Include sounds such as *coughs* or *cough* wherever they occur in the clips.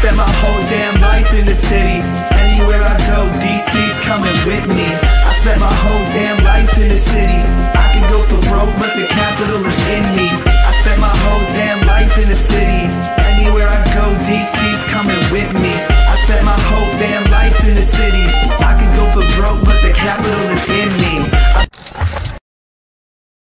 spent my whole damn life in the city. Anywhere I go, DC's coming with me. I spent my whole damn life in the city. I can go for broke, but the capital is in me. I spent my whole damn life in the city. Anywhere I go, DC's coming with me. I spent my whole damn life in the city. I can go for broke, but the capital is in me.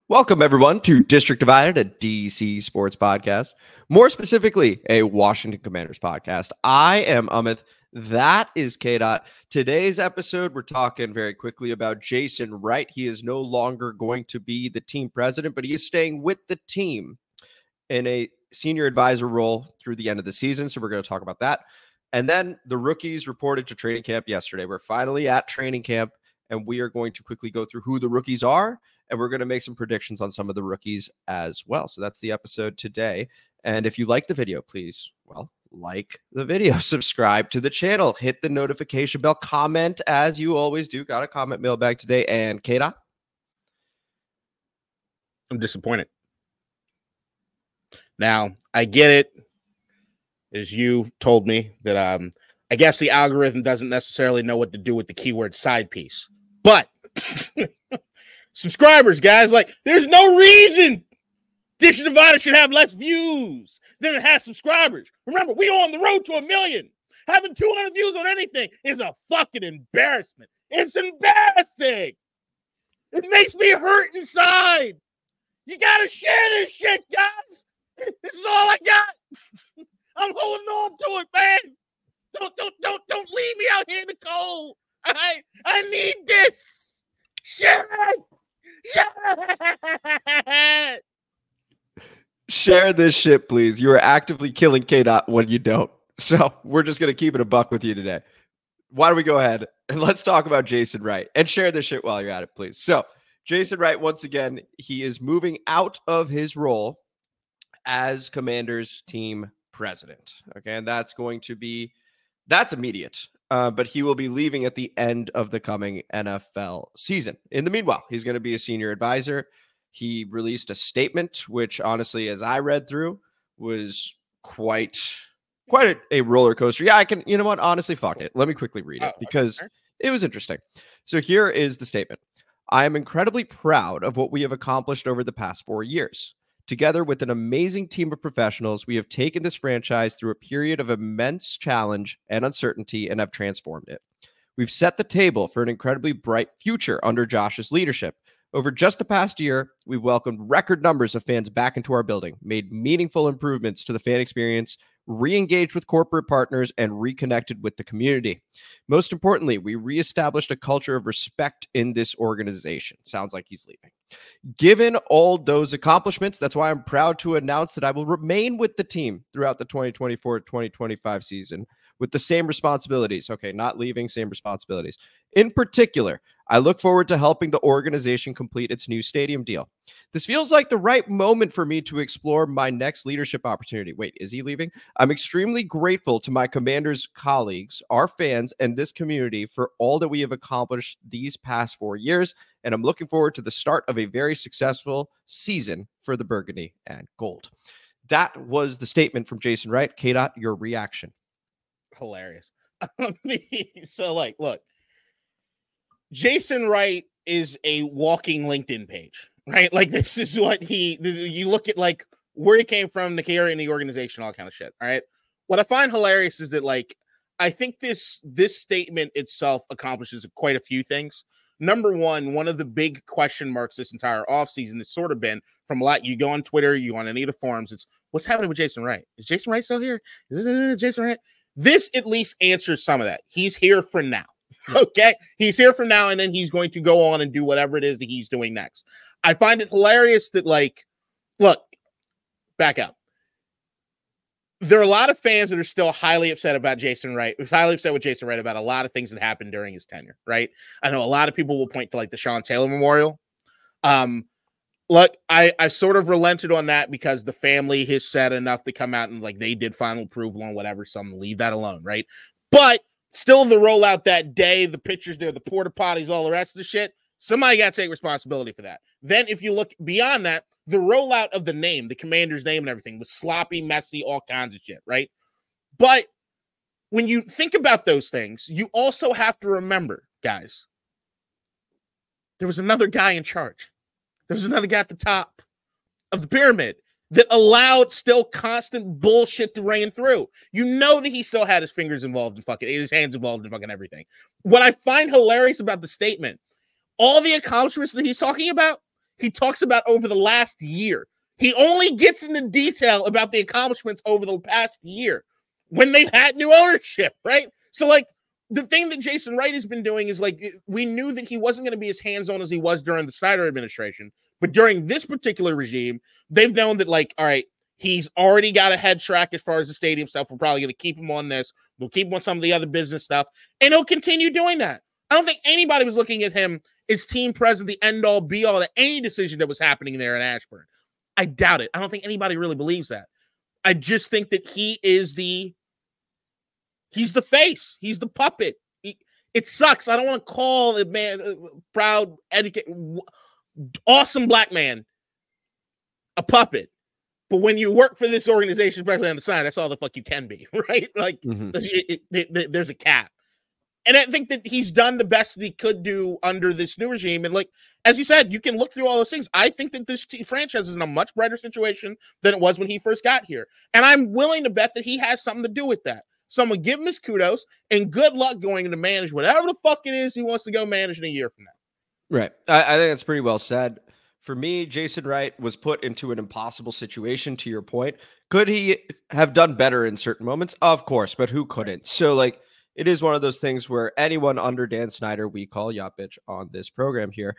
Welcome, everyone, to District Divided, a DC sports podcast, more specifically, a Washington Commanders podcast. I am Amit. That is K. Dot. Today's episode, we're talking very quickly about Jason Wright. He is no longer going to be the team president, but he is staying with the team in a senior advisor role through the end of the season. So we're going to talk about that. And then the rookies reported to training camp yesterday. We're finally at training camp, and we are going to quickly go through who the rookies are and we're going to make some predictions on some of the rookies as well. So that's the episode today. And if you like the video, please, well, like the video, *laughs* subscribe to the channel, hit the notification bell, comment as you always do. Got a comment mailbag today. And Kata, I'm disappointed. Now, I get it. As you told me that um I guess the algorithm doesn't necessarily know what to do with the keyword side piece. But *laughs* subscribers, guys, like there's no reason District Divided should have less views than it has subscribers. Remember, we are on the road to a million. Having 200 views on anything is a fucking embarrassment. It's embarrassing. It makes me hurt inside. You gotta share this shit, guys. This is all I got. I'm holding on to it, man. Don't don't don't don't leave me out here in the cold. I I need this. Share it. Share share this shit, please. You are actively killing K. Dot when you don't. So we're just to keep it a buck with you today. Why don't we go ahead and let's talk about Jason Wright and share this shit while you're at it, please. So, Jason Wright, once again, he is moving out of his role as Commanders team president. Okay. And that's going to be, that's immediate. Uh, but he will be leaving at the end of the coming NFL season. In the meanwhile, he's going to be a senior advisor. He released a statement, which honestly, as I read through, was quite quite a, a roller coaster. Yeah, I can, you know what? Honestly, fuck it. Let me quickly read it Oh, because it was interesting. So here is the statement. I am incredibly proud of what we have accomplished over the past four years. Together with an amazing team of professionals, we have taken this franchise through a period of immense challenge and uncertainty and have transformed it. We've set the table for an incredibly bright future under Josh's leadership. Over just the past year, we've welcomed record numbers of fans back into our building, made meaningful improvements to the fan experience, re engaged with corporate partners, and reconnected with the community. Most importantly, we reestablished a culture of respect in this organization. Sounds like he's leaving. Given all those accomplishments, that's why I'm proud to announce that I will remain with the team throughout the 2024 2025 season with the same responsibilities. Okay, not leaving, same responsibilities. In particular, I look forward to helping the organization complete its new stadium deal. This feels like the right moment for me to explore my next leadership opportunity. Wait, is he leaving? I'm extremely grateful to my commander's colleagues, our fans, and this community for all that we have accomplished these past four years. And I'm looking forward to the start of a very successful season for the Burgundy and Gold. That was the statement from Jason Wright. K. Dot, your reaction. hilarious. *laughs* so, like, look, Jason Wright is a walking LinkedIn page, right? *laughs* Like, this is what he. You look at like where he came from, the career in the organization, all kind of shit. All right. What I find hilarious is that, like, I think this this statement itself accomplishes quite a few things. Number one, one of the big question marks this entire offseason has sort of been from a lot. You go on Twitter, you on any of the forums, it's what's happening with Jason Wright? Is Jason Wright still here? Is this Jason Wright? This at least answers some of that. He's here for now. *laughs* Okay. He's here for now, and then he's going to go on and do whatever it is that he's doing next. I find it hilarious that, like, look, back up. There are a lot of fans that are still highly upset about Jason Wright, highly upset with Jason Wright about a lot of things that happened during his tenure, right? I know a lot of people will point to like the Sean Taylor Memorial. Um, look, I I sort of relented on that because the family has said enough to come out and like they did final approval on whatever, so I'm leave that alone, right? But still, the rollout that day, the pictures there, the porta potties, all the rest of the shit. Somebody got to take responsibility for that. Then, if you look beyond that, the rollout of the name, the commander's name, and everything was sloppy, messy, all kinds of shit, right? But when you think about those things, you also have to remember, guys, there was another guy in charge. There was another guy at the top of the pyramid that allowed still constant bullshit to rain through. You know that he still had his fingers involved in fucking his hands involved in fucking everything. What I find hilarious about the statement, all the accomplishments that he's talking about, he talks about over the last year. He only gets into detail about the accomplishments over the past year when they've had new ownership, right? So, like, the thing that Jason Wright has been doing is like, we knew that he wasn't going to be as hands on as he was during the Snyder administration. But during this particular regime, they've known that, like, all right, he's already got a head track as far as the stadium stuff. We're probably going to keep him on this. We'll keep him on some of the other business stuff, and he'll continue doing that. I don't think anybody was looking at him as team president, the end all be all to any decision that was happening there in Ashburn. I doubt it. I don't think anybody really believes that. I just think that he is the he's the face. He's the puppet. He, it sucks. I don't want to call the man uh, proud, educated, awesome black man a puppet. But when you work for this organization, especially on the side, that's all the fuck you can be, *laughs* right? Like, mm-hmm. it, it, it, there's a cap. And I think that he's done the best that he could do under this new regime. And like, as you said, you can look through all those things. I think that this t- franchise is in a much brighter situation than it was when he first got here. And I'm willing to bet that he has something to do with that. So I'm gonna give him his kudos and good luck going to manage whatever the fuck it is he wants to go manage in a year from now. Right. I, I think that's pretty well said. For me, Jason Wright was put into an impossible situation. To your point, could he have done better in certain moments? Of course, but who couldn't? So like it is one of those things where anyone under Dan Snyder, we call Yacht Bitch on this program here,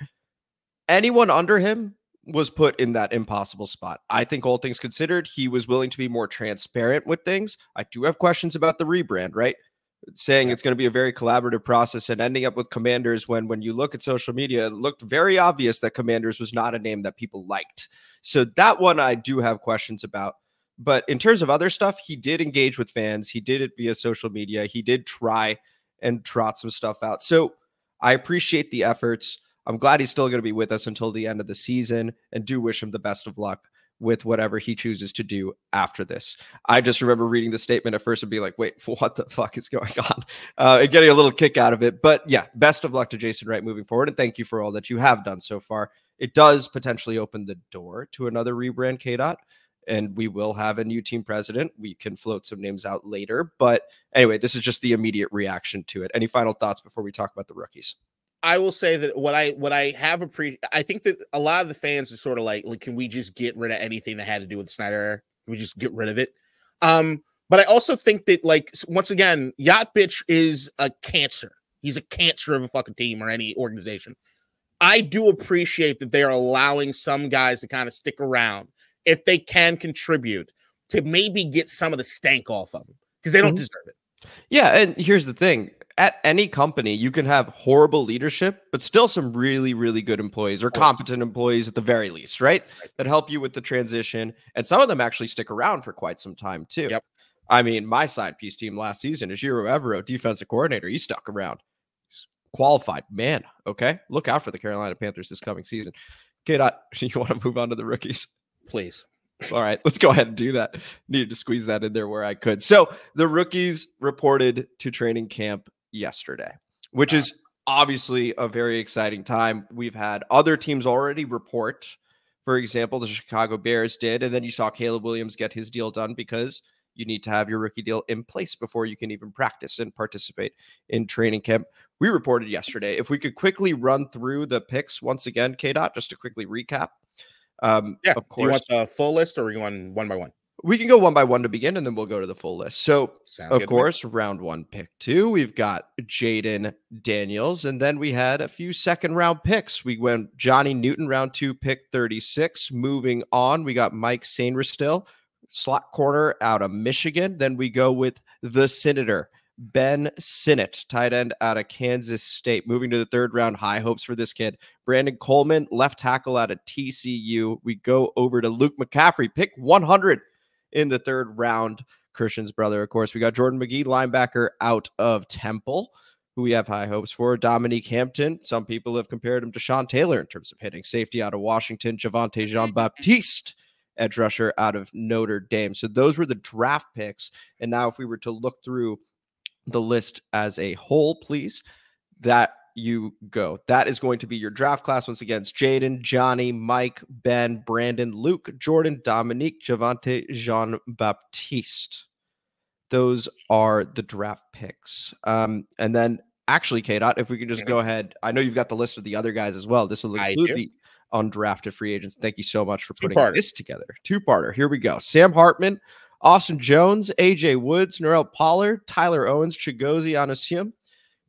anyone under him was put in that impossible spot. I think all things considered, he was willing to be more transparent with things. I do have questions about the rebrand, right? Saying it's going to be a very collaborative process and ending up with commanders when when you look at social media, it looked very obvious that commanders was not a name that people liked. So that one I do have questions about. But in terms of other stuff, he did engage with fans. He did it via social media. He did try and trot some stuff out. So I appreciate the efforts. I'm glad he's still going to be with us until the end of the season and do wish him the best of luck with whatever he chooses to do after this. I just remember reading the statement at first and being like, wait, *laughs* what the fuck is going on? Uh, and getting a little kick out of it. But yeah, best of luck to Jason Wright moving forward. And thank you for all that you have done so far. It does potentially open the door to another rebrand, KDOT. And we will have a new team president. We can float some names out later. But anyway, this is just the immediate reaction to it. Any final thoughts before we talk about the rookies? I will say that what I what I have a pre I think that a lot of the fans are sort of like, like, can we just get rid of anything that had to do with Snyder? Can we just get rid of it? Um, but I also think that like once again, Yacht Bitch is a cancer. He's a cancer of a fucking team or any organization. I do appreciate that they are allowing some guys to kind of stick around if they can contribute to maybe get some of the stank off of them because they don't mm-hmm. deserve it. Yeah, and here's the thing at any company, you can have horrible leadership, but still some really, really good employees or competent employees at the very least, right? That help you with the transition. And some of them actually stick around for quite some time too. Yep. I mean, my side piece team last season, Ejiro Evero, defensive coordinator, he stuck around. He's qualified. Man, okay. Look out for the Carolina Panthers this coming season. Okay, *laughs* dot, you want to move on to the rookies? Please. All right, let's go ahead and do that. Needed to squeeze that in there where I could. So the rookies reported to training camp yesterday, which is obviously a very exciting time. We've had other teams already report. For example, the Chicago Bears did, and then you saw Caleb Williams get his deal done because you need to have your rookie deal in place before you can even practice and participate in training camp. We reported yesterday. If we could quickly run through the picks once again, K Dot, just to quickly recap. Um, yeah, of course. You want the full list or are you going one by one? We can go one by one to begin, and then we'll go to the full list. So, Sounds of course, round one, pick two, we've got Jayden Daniels, and then we had a few second round picks. We went Johnny Newton, round two, pick 36. Moving on, we got Mike Sainristil, slot corner out of Michigan. Then we go with the Senator, Ben Sinnott, tight end out of Kansas State. Moving to the third round, high hopes for this kid. Brandon Coleman, left tackle out of TCU. We go over to Luke McCaffrey, pick 100 in the third round. Christian's brother, of course. We got Jordan Magee, linebacker out of Temple, who we have high hopes for. Dominique Hampton. Some people have compared him to Sean Taylor in terms of hitting. Safety out of Washington. Javontae Jean Baptiste, edge rusher out of Notre Dame. So those were the draft picks. And now, if we were to look through the list as a whole, please. That you go. That is going to be your draft class once again. It's Jayden, Johnny, Mike, Ben, Brandon, Luke, Jordan, Dominique, Javontae, Jean Baptiste. Those are the draft picks. Um, and then actually, K Dot, if we can just go ahead, I know you've got the list of the other guys as well. This will include the undrafted free agents. Thank you so much for putting Two-parter. this together. Two parter. Here we go. Sam Hartman, Austin Jones, AJ Woods, Norell Pollard, Tyler Owens, Chigozie Anusiem,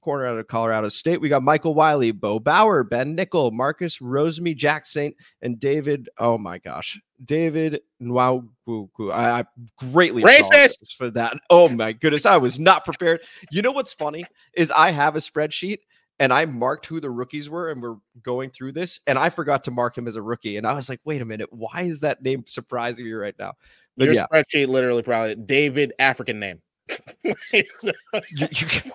corner out of Colorado State. We got Michael Wiley, Bo Bauer, Ben Nikkel, Marcus Rosemy, Jacksaint, and David. Oh my gosh, David Nwaugu. I, I greatly Racist! for that. Oh my goodness, I was not prepared. You know what's funny is I have a spreadsheet. And I marked who the rookies were, and we're going through this, and I forgot to mark him as a rookie. And I was like, "Wait a minute, why is that name surprising me right now?" But Your yeah, spreadsheet literally probably David African name. *laughs* You- you-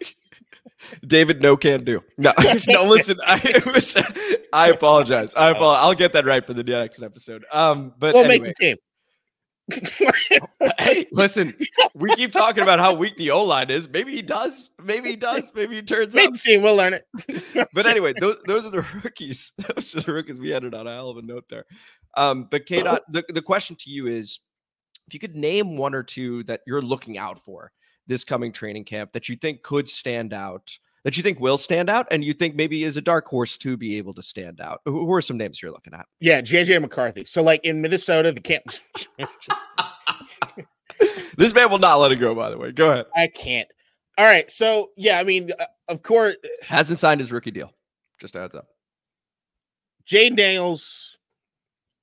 *laughs* David, no can do. No, *laughs* no. Listen, I was, I apologize. I apologize. I'll get that right for the next episode. Um, but we'll anyway, make the team. hey, listen, we keep talking about how weak the O line is. Maybe he does. Maybe he does. Maybe he turns Make up. team. We'll learn it. *laughs* But anyway, those, those are the rookies. Those are the rookies. We ended on a hell of a note there. Um, but K dot, the, the question to you is if you could name one or two that you're looking out for this coming training camp that you think could stand out, that you think will stand out, and you think maybe is a dark horse to be able to stand out. Who, who are some names you're looking at? yeah, JJ McCarthy. So like in Minnesota, the camp. *laughs* This man will not let it go, by the way. Go ahead. I can't. All right. So yeah, I mean, uh, of course, Hasn't signed his rookie deal. Just adds up. Jade Daniels.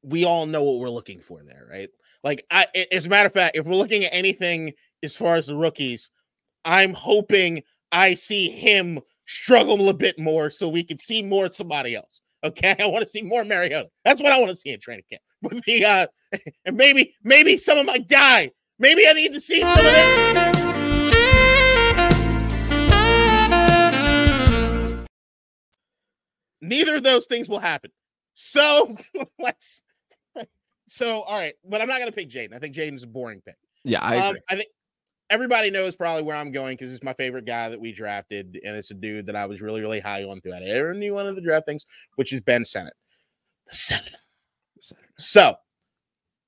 We all know what we're looking for there, right? Like, I, a- as a matter of fact, if we're looking at anything as far as the rookies, I'm hoping I see him struggle a bit more so we can see more of somebody else. Okay, *laughs* I want to see more Mariota. That's what I want to see in training camp. *laughs* With the uh, *laughs* and maybe maybe some of my guy. Maybe I need to see some of this. Neither of those things will happen. So let's. So all right, but I'm not going to pick Jayden. I think Jayden's a boring pick. Yeah, I um, agree. I think everybody knows probably where I'm going because it's my favorite guy that we drafted, and it's a dude that I was really, really high on throughout every one of the draft things, which is Ben Sinnott. The Senate. So,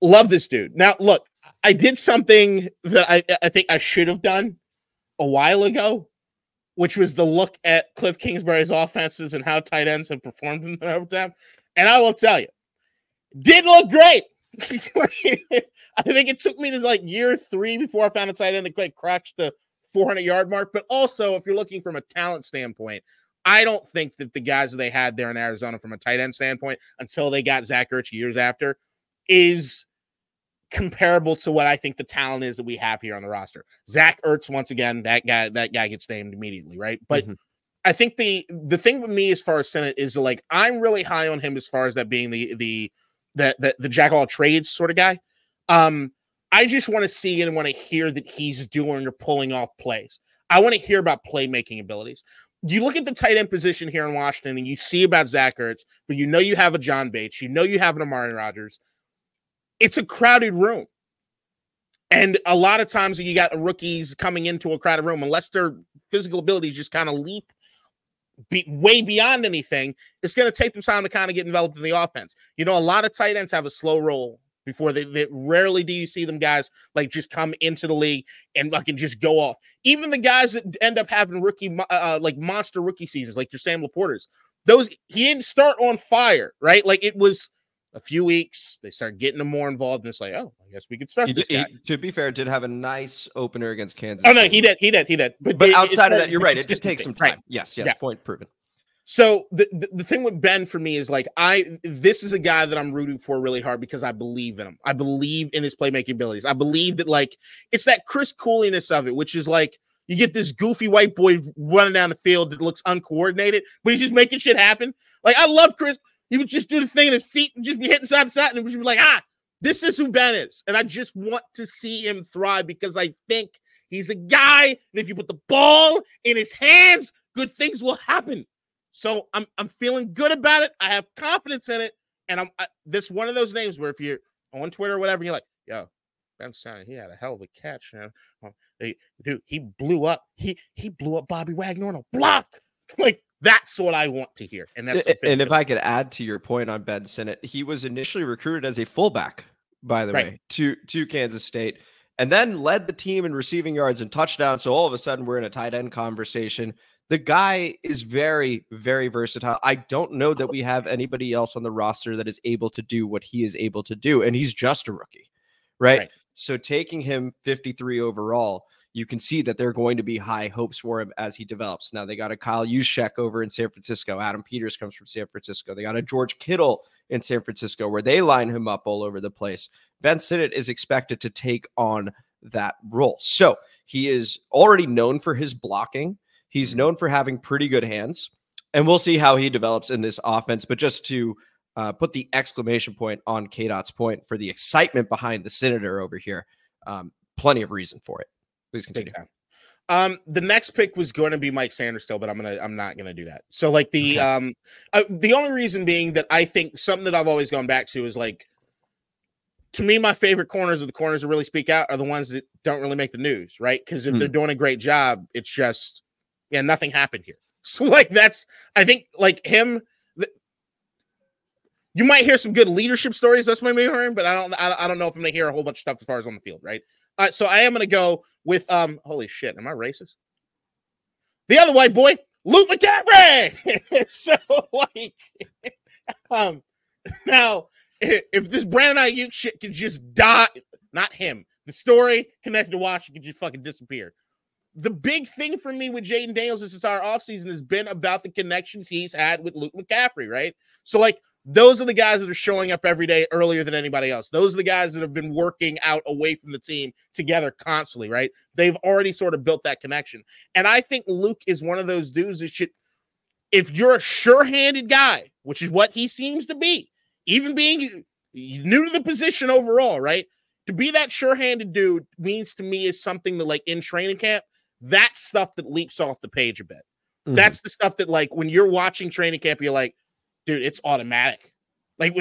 love this dude. Now, look, I did something that I, I think I should have done a while ago, which was the look at Kliff Kingsbury's offenses and how tight ends have performed in them over time. And I will tell you, did look great. *laughs* I think it took me to like year three before I found a tight end that quite cracked the 400 yard mark. But also, if you're looking from a talent standpoint, I don't think that the guys that they had there in Arizona from a tight end standpoint until they got Zach Ertz years after is comparable to what I think the talent is that we have here on the roster. Zach Ertz, once again, that guy, that guy gets named immediately, right? But Mhm. I think the the thing with me as far as Sinnott is like I'm really high on him as far as that being the the the the, the jack all trades sort of guy. Um, I just want to see and want to hear that he's doing or pulling off plays. I want to hear about playmaking abilities. You look at the tight end position here in Washington and you see about Zach Ertz, but you know you have a John Bates, you know you have an Armani Rogers. It's a crowded room. And a lot of times you got rookies coming into a crowded room, unless their physical abilities just kind of leap be, way beyond anything, it's going to take them time to kind of get enveloped in the offense. You know, a lot of tight ends have a slow roll before they, they rarely do you see them guys like just come into the league and fucking just go off. Even the guys that end up having rookie uh, like monster rookie seasons, like your Sam LaPortas, those he didn't start on fire, right? Like it was a few weeks. They start getting them more involved, and it's like, oh, I guess we could start He this did- guy. he- to be fair, did have a nice opener against Kansas. Oh no, City. he did, he did, he did. But, But it- outside of that, you're right. It just takes some right. time. Yes, yes. Yeah. Point proven. So the, the the thing with Ben for me is like I this is a guy that I'm rooting for really hard because I believe in him. I believe in his playmaking abilities. I believe that like it's that Chris Cooliness of it, which is like you get this goofy white boy running down the field that looks uncoordinated, but he's just making shit happen. Like I love Chris. He would just do the thing and his feet would just be hitting side to side, and it would be like, ah, this is who Ben is. And I just want to see him thrive because I think he's a guy that if you put the ball in his hands, good things will happen. So I'm I'm feeling good about it. I have confidence in it, and I'm I, this one of those names where if you're on Twitter or whatever, you're like, "Yo, Ben Sinnott, he had a hell of a catch." Man. Hey, dude, he blew up. He he blew up Bobby Wagner on a block. *laughs* Like that's what I want to hear. And that's and if I could add to your point on Ben Sinnott, he was initially recruited as a fullback, by the Right. way, to to Kansas State, and then led the team in receiving yards and touchdowns. So all of a sudden, we're in a tight end conversation. The guy is very, very versatile. I don't know that we have anybody else on the roster that is able to do what he is able to do, and he's just a rookie, right? Right. So taking him 53 overall, you can see that there are going to be high hopes for him as he develops. Now they got a Kyle Juszczyk over in San Francisco. Adam Peters comes from San Francisco. They got a George Kittle in San Francisco where they line him up all over the place. Ben Sinnott is expected to take on that role. So he is already known for his blocking. He's known for having pretty good hands. And we'll see how he develops in this offense. But just to uh, put the exclamation point on KDOT's point for the excitement behind the senator over here, um, plenty of reason for it. Please continue. Um, the next pick was going to be Mike Sainristil, but I'm gonna I'm not gonna do that. So like the Okay. um uh, the only reason being that I think something that I've always gone back to is like to me my favorite corners of the corners that really speak out are the ones that don't really make the news, right? Because if Hmm. they're doing a great job, it's just yeah nothing happened here. *laughs* So like that's I think like him. th- you might hear some good leadership stories. That's my main hearing, but I don't. I, I don't know if I'm gonna hear a whole bunch of stuff as far as on the field, right? Uh, so I am gonna go with um. Holy shit, am I racist? The other white boy, Luke McCaffrey. *laughs* so like, *laughs* um, now if this Brandon Aiyuk shit could just die, not him. The story connected to Washington could just fucking disappear. The big thing for me with Jayden Daniels this entire offseason has been about the connections he's had with Luke McCaffrey, right? So, like, those are the guys that are showing up every day earlier than anybody else. Those are the guys that have been working out away from the team together constantly, right? They've already sort of built that connection. And I think Luke is one of those dudes that should, if you're a sure handed guy, which is what he seems to be, even being new to the position overall, right? To be that sure handed dude means to me is something that, like, in training camp, that's stuff that leaps off the page a bit. Mhm. That's the stuff that, like, when you're watching training camp, you're like, dude, it's automatic. Like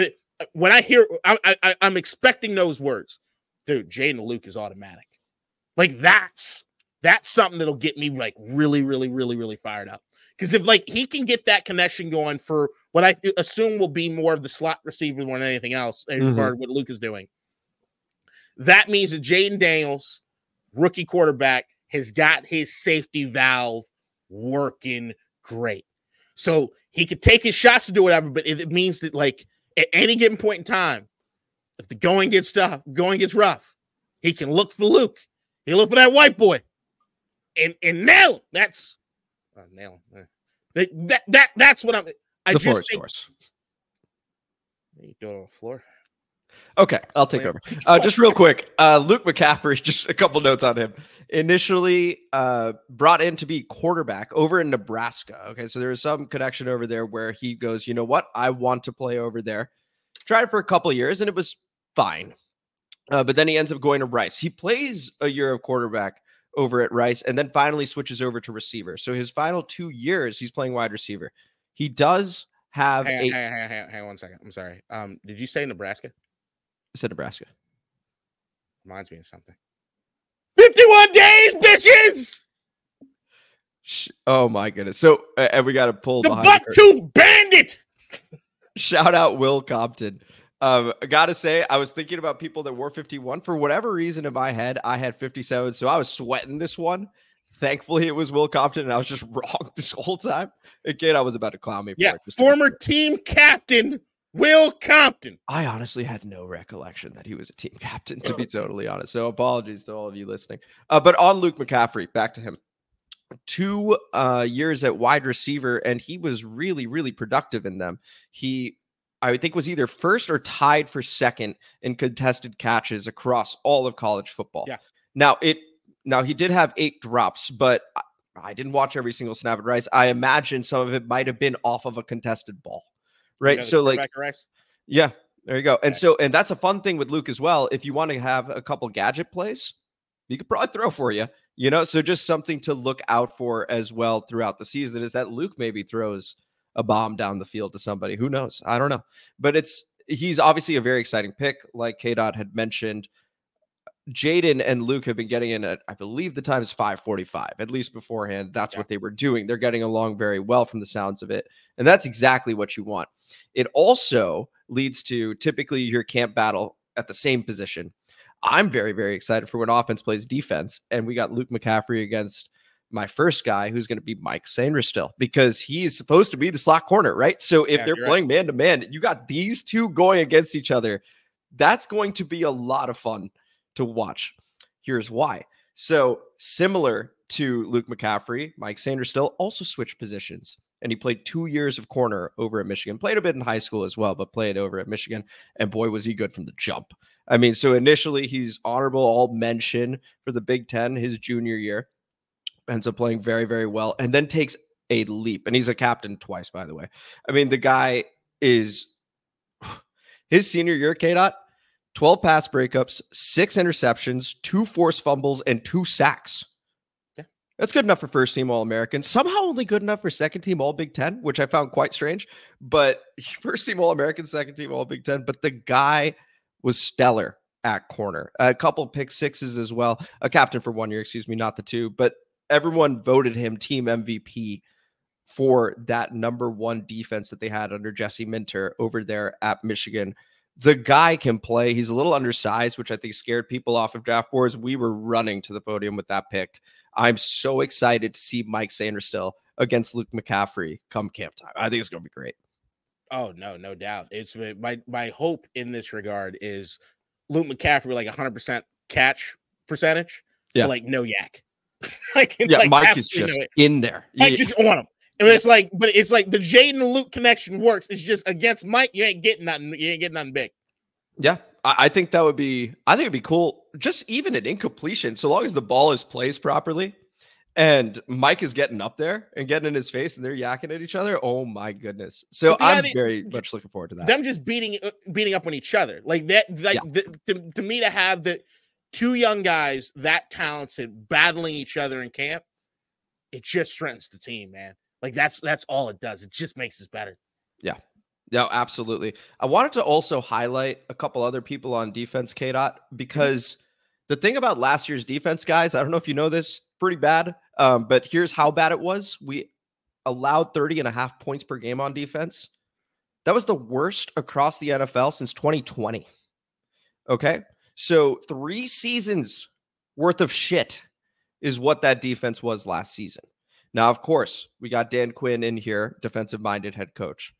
when, I hear, I, I, I'm expecting those words, dude. Jayden Luke is automatic. Like that's that's something that'll get me like really, really, really, really fired up. Because if like he can get that connection going for what I assume will be more of the slot receiver more than anything else, as far as what Luke is doing, that means that Jayden Daniels, rookie quarterback, has got his safety valve working great. So he could take his shots to do whatever, but it, it means that like at any given point in time, if the going gets tough, going gets rough, he can look for Luke. He look for that white boy, and and nail. him. That's uh, nail. him. That, that that that's what I'm. I the just floor is think yours. you do it on the floor. Okay, I'll take over. Uh, just real quick, uh, Luke McCaffrey. *laughs* Just a couple notes on him. Initially uh, brought in to be quarterback over in Nebraska. Okay, so there is some connection over there where he goes, you know what, I want to play over there. Tried for a couple years and it was fine, uh, but then he ends up going to Rice. He plays a year of quarterback over at Rice and then finally switches over to receiver. So his final two years, he's playing wide receiver. He does have Hang, a. hang, hang, hang, hang on one second. I'm sorry. Um, did you say Nebraska? I said Nebraska. Reminds me of something. 51 days, bitches. Oh my goodness! So, uh, and we got to pull The behind buck tooth bandit. Shout out Will Compton. Um, I gotta say, I was thinking about people that wore 51 for whatever reason in my head. I had 57, so I was sweating this one. Thankfully, it was Will Compton, and I was just *laughs* wrong this whole time. Again, I was about to clown me. For Yeah, it, just to be former team captain Will Compton. I honestly had no recollection that he was a team *laughs* captain, to be totally honest. So apologies to all of you listening. Uh, but on Luke McCaffrey, back to him. Two uh, years at wide receiver, and he was really, really productive in them. He, I think, was either first or tied for second in contested catches across all of college football. Yeah. Now it, now he did have eight drops, but I, I didn't watch every single snap at Rice. I imagine some of it might have been off of a contested ball, You right? know so like. Rice? Yeah, there you go. And so, and that's a fun thing with Luke as well. If you want to have a couple gadget plays, he could probably throw for you. You know, so just something to look out for as well throughout the season is that Luke maybe throws a bomb down the field to somebody. Who knows? I don't know. But it's he's obviously a very exciting pick, like K Dot had mentioned. Jayden and Luke have been getting in at, I believe the time is 545, at least beforehand. That's Yeah. what they were doing. They're getting along very well from the sounds of it. And that's exactly what you want. It also leads to typically your camp battle at the same position. I'm very, very excited for when offense plays defense. And we got Luke McCaffrey against my first guy, who's going to be Mike Sainristil, because he's supposed to be the slot corner, right? So if Yeah, they're playing man to man, you got these two going against each other. That's going to be a lot of fun to watch. Here's why. So, similar to Luke McCaffrey, Mike Sainristil also switched positions. And he played two years of corner over at Michigan. Played a bit in high school as well, but played over at Michigan. And boy, was he good from the jump. I mean, so initially he's honorable all mention for the Big Ten his junior year. Ends up playing very, very well, and then takes a leap. And he's a captain twice, by the way. I mean, the guy is *sighs* his senior year, K dot, 12 pass breakups, six interceptions, two forced fumbles, and two sacks. Yeah. That's good enough for first team All American. Somehow only good enough for second team All Big Ten, which I found quite strange. But *laughs* first team All American, second team All Big Ten. But the guy was stellar at corner. A couple pick sixes as well. A captain for one year, excuse me, not the two. But everyone voted him team MVP for that number one defense that they had under Jesse Minter over there at Michigan. The guy can play. He's a little undersized, which I think scared people off of draft boards. We were running to the podium with that pick. I'm so excited to see Mike Sainristil against Luke McCaffrey come camp time. I think it's going to be great. Oh no, no doubt. It's uh, my my hope in this regard is Luke McCaffrey like 100 percent catch percentage. Yeah. like no yak. *laughs* like, Yeah, like, Mike is just no in there. Mike's Yeah, just on him. And it's like, but it's like the Jayden and Luke connection works. It's just against Mike, you ain't getting nothing. You ain't getting nothing big. Yeah, I, I think that would be. I think it'd be cool. Just even an incompletion, so long as the ball is placed properly, and Mike is getting up there and getting in his face, and they're yakking at each other. Oh my goodness! So I'm very much looking forward to that. Them just beating uh, beating up on each other like that. Like Yeah. the, to, to me to have the two young guys that talented battling each other in camp, it just strengthens the team, man. Like that's that's all it does. It just makes us better. Yeah, Yeah, absolutely. I wanted to also highlight a couple other people on defense, K dot, because the thing about last year's defense, guys, I don't know if you know this, pretty bad. Um, but here's how bad it was. We allowed 30 and a half points per game on defense. That was the worst across the NFL since 2020. Okay. So three seasons worth of shit is what that defense was last season. Now, of course, we got Dan Quinn in here, defensive minded head coach.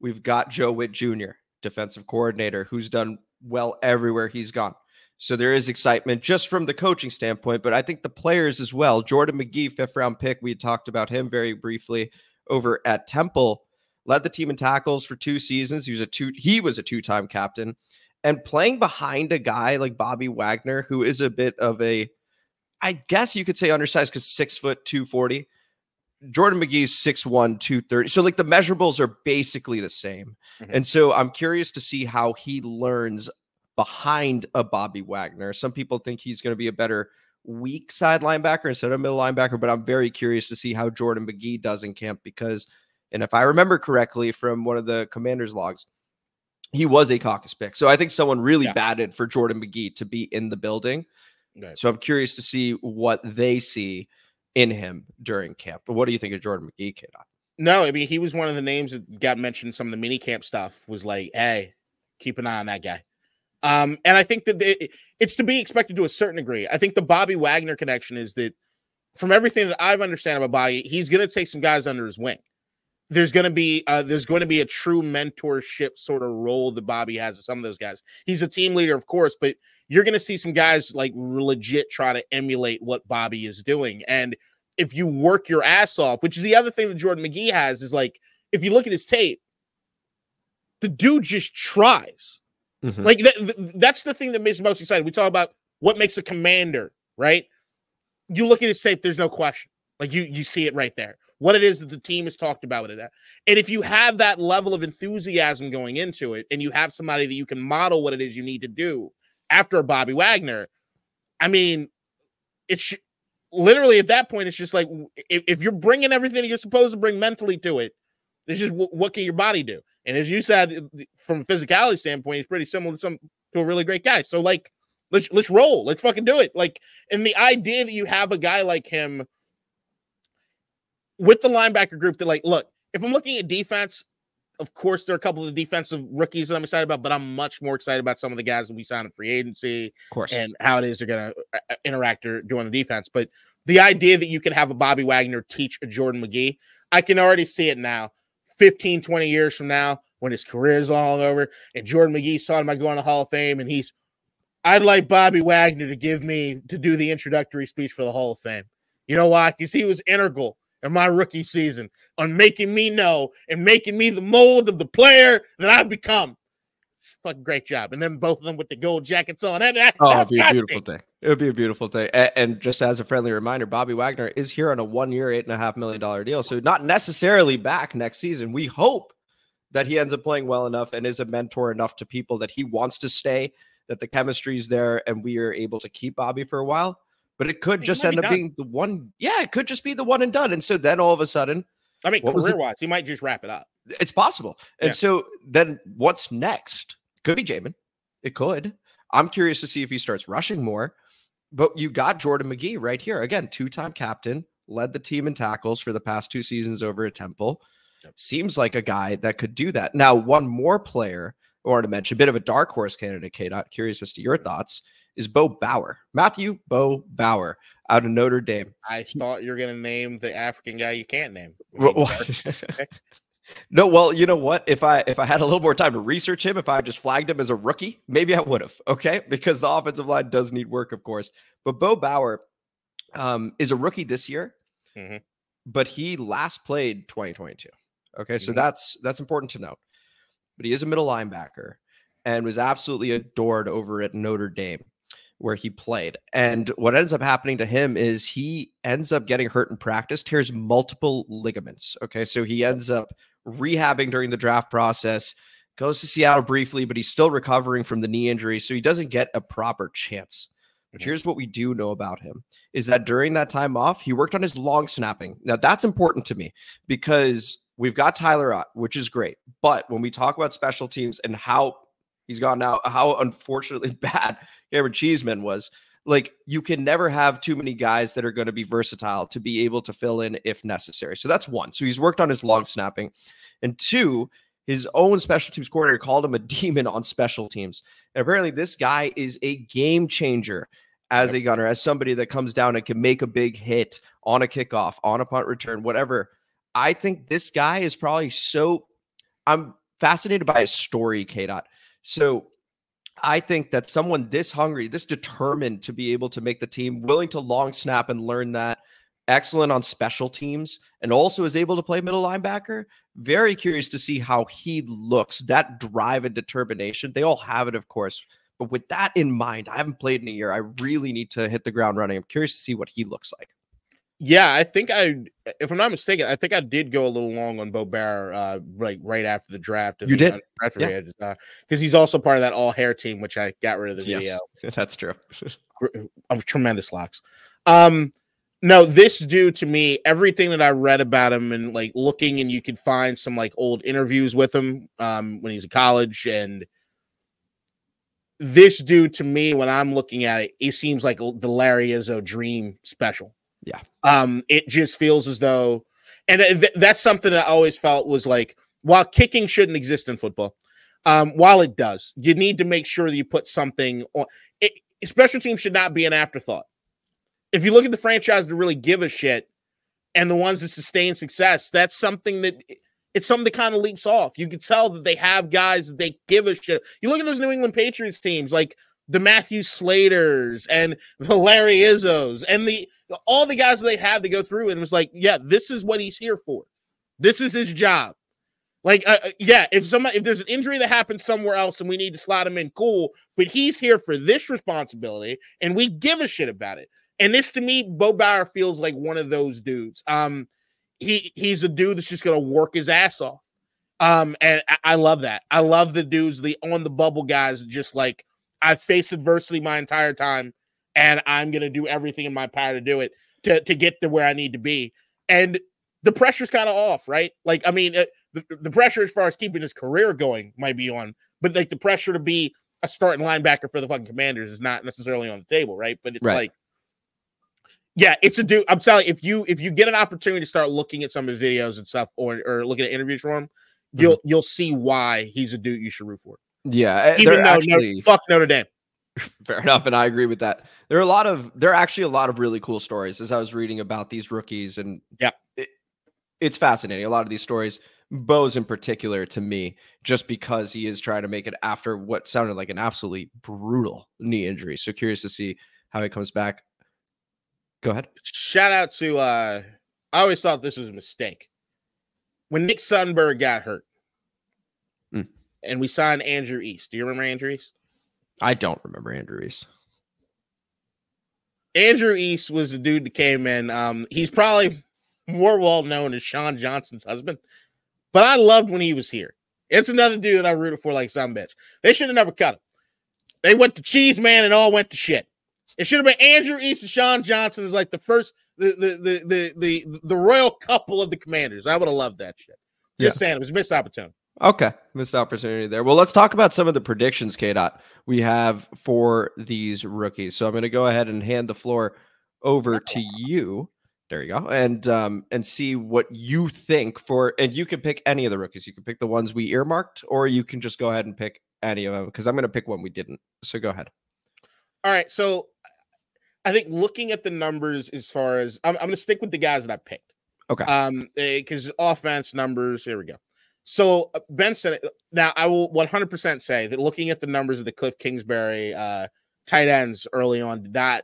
We've got Joe Whitt Jr., defensive coordinator, who's done well everywhere he's gone. So there is excitement just from the coaching standpoint, but I think the players as well. Jordan Magee, fifth round pick, we talked about him very briefly over at Temple, led the team in tackles for two seasons. He was a two, he was a two-time captain. And playing behind a guy like Bobby Wagner, who is a bit of a, I guess you could say undersized because six foot, 240. Jordan Magee's 6'1, 230. So, like, the measurables are basically the same. Mhm. And so I'm curious to see how he learns behind a Bobby Wagner. Some people think he's going to be a better weak side linebacker instead of middle linebacker, but I'm very curious to see how Jordan Magee does in camp because, and if I remember correctly from one of the commander's logs, he was a caucus pick. So I think someone really Yeah. batted for Jordan Magee to be in the building. Right. So I'm curious to see what they see in him during camp. But what do you think of Jordan Magee, kid? No, I mean he was one of the names that got mentioned. Some of the mini camp stuff was like, "Hey, keep an eye on that guy." Um, and I think that it, it's to be expected to a certain degree. I think the Bobby Wagner connection is that, from everything that I've understand about Bobby, he's going to take some guys under his wing. There's going to be uh, there's going to be a true mentorship sort of role that Bobby has with some of those guys. He's a team leader, of course, but you're going to see some guys like legit try to emulate what Bobby is doing. And if you work your ass off, which is the other thing that Jordan Magee has, is like if you look at his tape, the dude just tries. Mhm. Like that, that's the thing that makes me most excited. We talk about what makes a commander, right? You look at his tape, there's no question. Like you, you see it right there. What it is that the team has talked about it. And if you have that level of enthusiasm going into it, and you have somebody that you can model what it is you need to do after Bobby Wagner, I mean, it's literally at that point, it's just like if, if you're bringing everything you're supposed to bring mentally to it, it's just wh- what can your body do? And as you said, from a physicality standpoint, he's pretty similar to some to a really great guy. So, like, Let's let's roll. Let's fucking do it. Like, and the idea that you have a guy like him with the linebacker group that, like, look, if I'm looking at defense, of course, there are a couple of defensive rookies that I'm excited about, but I'm much more excited about some of the guys that we signed in free agency, of course, and how it is they're going to uh, uh, interact or doing the defense. But the idea that you can have a Bobby Wagner teach a Jordan Magee I can already see it now. 15, 20 years from now, when his career is all over, and Jordan Magee saw him going to the Hall of Fame, and he's, I'd like Bobby Wagner to give me to do the introductory speech for the Hall of Fame. You know why? Because he was integral in my rookie season on making me know and making me the mold of the player that I've become. Fucking great job. And then both of them with the gold jackets on. That, that, oh, it'd be a beautiful thing. It would be a beautiful thing. And, and, just as a friendly reminder, Bobby Wagner is here on a one year, eight and a half million dollar deal. So not necessarily back next season. We hope that he ends up playing well enough and is a mentor enough to people that he wants to stay, that the chemistry is there, and we are able to keep Bobby for a while. But it could just end up done. being the one. Yeah, it could just be the one and done. And so then all of a sudden, I mean, career wise, he might just wrap it up. It's possible. And yeah. so then what's next? Could be Jamin. It could. I'm curious to see if he starts rushing more. But you got Jordan Magee right here. Again, two time captain, led the team in tackles for the past two seasons over at Temple. Yep. Seems like a guy that could do that. Now, one more player I wanted to mention, a bit of a dark horse candidate, Kate. Curious as to your thoughts, is Bo Bauer. Matthew Bo Bauer out of Notre Dame. I thought you were going to name the African guy you can't name. *laughs* Well, *laughs* no, well, you know what? If I if I had a little more time to research him, if I just flagged him as a rookie, maybe I would have. Okay, because the offensive line does need work, of course. But Bo Bauer um, is a rookie this year, mm-hmm. but he last played 2022. Okay, so mm-hmm. that's that's important to note. But he is a middle linebacker and was absolutely adored over at Notre Dame where he played. And what ends up happening to him is he ends up getting hurt in practice, tears multiple ligaments. Okay, so he ends up rehabbing during the draft process, goes to Seattle briefly, but he's still recovering from the knee injury, so he doesn't get a proper chance. But here's what we do know about him is that during that time off, he worked on his long snapping. Now that's important to me because we've got Tyler Ott, which is great. But when we talk about special teams and how he's gone out, how unfortunately *laughs* bad Camaron Cheeseman was, like you can never have too many guys that are going to be versatile to be able to fill in if necessary. So that's one. So he's worked on his long snapping. And two, his own special teams coordinator called him a *laughs* demon on special teams. And apparently, this guy is a game changer as a gunner, as somebody that comes down and can make a big hit on a kickoff, on a punt return, whatever. I think this guy is probably so. I'm fascinated by his story, K. Dot. So I think that someone this hungry, this determined to be able to make the team, willing to long snap and learn that, excellent on special teams, and also is able to play middle linebacker. Very curious to see how he looks. That drive and determination, they all have it, of course. But with that in mind, I haven't played in a year. I really need to hit the ground running. I'm curious to see what he looks like. Yeah, I think I, if I'm not mistaken, I think I did go a little long on Bo Bauer, uh, like right after the draft. You did, because yeah. uh, he's also part of that all hair team, which I got rid of the yes, video. *laughs* That's true. *laughs* of tremendous locks. Um, no, this dude to me, everything that I read about him and like looking, and you could find some like old interviews with him um, when he's in college, and this dude to me, when I'm looking at it, he seems like the Larry Izzo dream special yeah. Um, it just feels as though, and th- that's something that I always felt was like, while kicking shouldn't exist in football, um, while it does, you need to make sure that you put something on. It, special teams should not be an afterthought. If you look at the franchise that really give a shit, and the ones that sustain success, that's something that it's something that kind of leaps off. You can tell that they have guys that they give a shit. You look at those New England Patriots teams, like the Matthew Slaters and the Larry Izzos and the all the guys they had to go through and was like, yeah, this is what he's here for. This is his job. Like, uh, uh, yeah, if somebody if there's an injury that happens somewhere else and we need to slot him in, cool. But he's here for this responsibility, and we give a shit about it. And this to me, Bo Bauer feels like one of those dudes. Um, he he's a dude that's just gonna work his ass off. Um, and I, I love that. I love the dudes, the on the bubble guys, just like I face adversity my entire time and I'm going to do everything in my power to do it to, to get to where I need to be. And the pressure's kind of off, right? Like, I mean, uh, the, the pressure as far as keeping his career going might be on, but like the pressure to be a starting linebacker for the fucking Commanders is not necessarily on the table, right? But it's Right. like, yeah, it's a dude. I'm telling you, if you if you get an opportunity to start looking at some of his videos and stuff, or or looking at interviews for him, you'll you'll see why he's a dude you should root for. Yeah, eh, Even though actually no, fuck Notre Dame. *laughs* fair enough, and I agree with that. There are a lot of there are actually a lot of really cool stories as I was reading about these rookies, and Yeah. it, it's fascinating. A lot of these stories, Bo's in particular, to me, just because he is trying to make it after what sounded like an absolutely brutal knee injury. So curious to see how he comes back. Go ahead. Shout out to uh I always thought this was a mistake. When Nick Sundberg got hurt, Mm. and we signed Andrew East. Do you remember Andrew East? I don't remember Andrew East. Andrew East was the dude that came in. Um, he's probably more well known as Shawn Johnson's husband, but I loved when he was here. It's another dude that I rooted for like some bitch. They should have never cut him. They went to Cheeseman and all went to shit. It should have been Andrew East and Sean Johnson as like the first the the the the the, the royal couple of the commanders. I would have loved that shit. Just saying, it was a missed opportunity. Okay, missed opportunity there. Well, let's talk about some of the predictions, K. Dot, we have for these rookies. So I'm going to go ahead and hand the floor over to you. There you go, and um, and see what you think for. And you can pick any of the rookies. You can pick the ones we earmarked, or you can just go ahead and pick any of them because I'm going to pick one we didn't. So go ahead. All right, so I think looking at the numbers as far as I'm, I'm going to stick with the guys that I picked. Okay. Um, because offense numbers. Here we go. So uh, Benson. Now I will 100% say that looking at the numbers of the Kliff Kingsbury uh, tight ends early on did not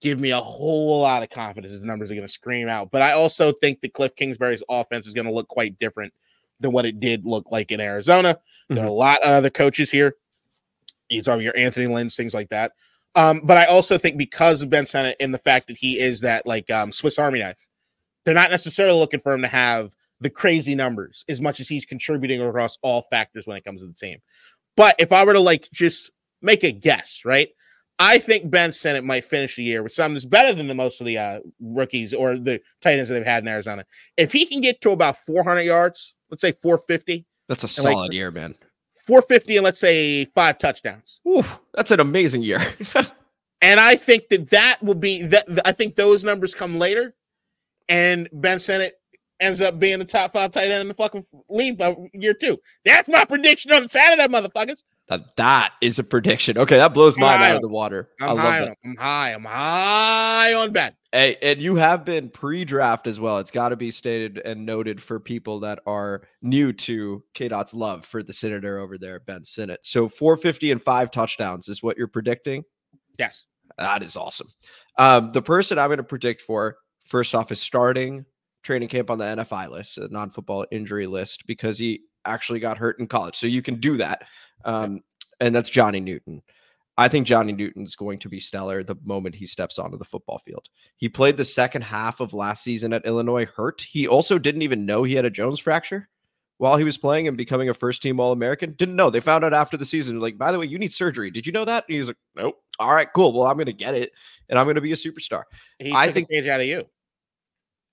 give me a whole lot of confidence. The numbers are going to scream out, but I also think that Kliff Kingsbury's offense is going to look quite different than what it did look like in Arizona. There are a lot of other coaches here. You talk about your Anthony Lynn's, things like that. Um, but I also think because of Ben Sinnott and the fact that he is that like um, Swiss Army knife, they're not necessarily looking for him to have the crazy numbers as much as he's contributing across all factors when it comes to the team. But if I were to like just make a guess, right? I think Ben Sinnott might finish the year with something that's better than the most of the uh, rookies or the tight ends that they've had in Arizona. If he can get to about 400 yards, let's say 450, That's a And, like, solid year, man. 450, and let's say five touchdowns. Oof, that's an amazing year. *laughs* And I think that that will be that. I think those numbers come later, and Ben Sinnott ends up being the top five tight end in the fucking league by year two. That's my prediction on Saturday, motherfuckers. Now, that is a prediction. Okay, that blows I'm mine out of the water. I I'm love high that. on. I'm high. I'm high on Ben. Hey, and you have been pre-draft as well. It's got to be stated and noted for people that are new to K Dot's love for the senator over there, Ben Sinnott. So 450 and five touchdowns is what you're predicting. Yes. That is awesome. Um, the person I'm going to predict for first off is starting training camp on the NFI list, a non-football injury list, because he actually got hurt in college. So you can do that. Um, and that's Johnny Newton. I think Johnny Newton's going to be stellar the moment he steps onto the football field. He played the second half of last season at Illinois hurt. He also didn't even know he had a Jones fracture while he was playing and becoming a first team All American. Didn't know. They found out after the season, like, by the way, you need surgery. Did you know that? And he was like, nope. All right, cool. Well, I'm going to get it and I'm going to be a superstar. He I think- a page out of you.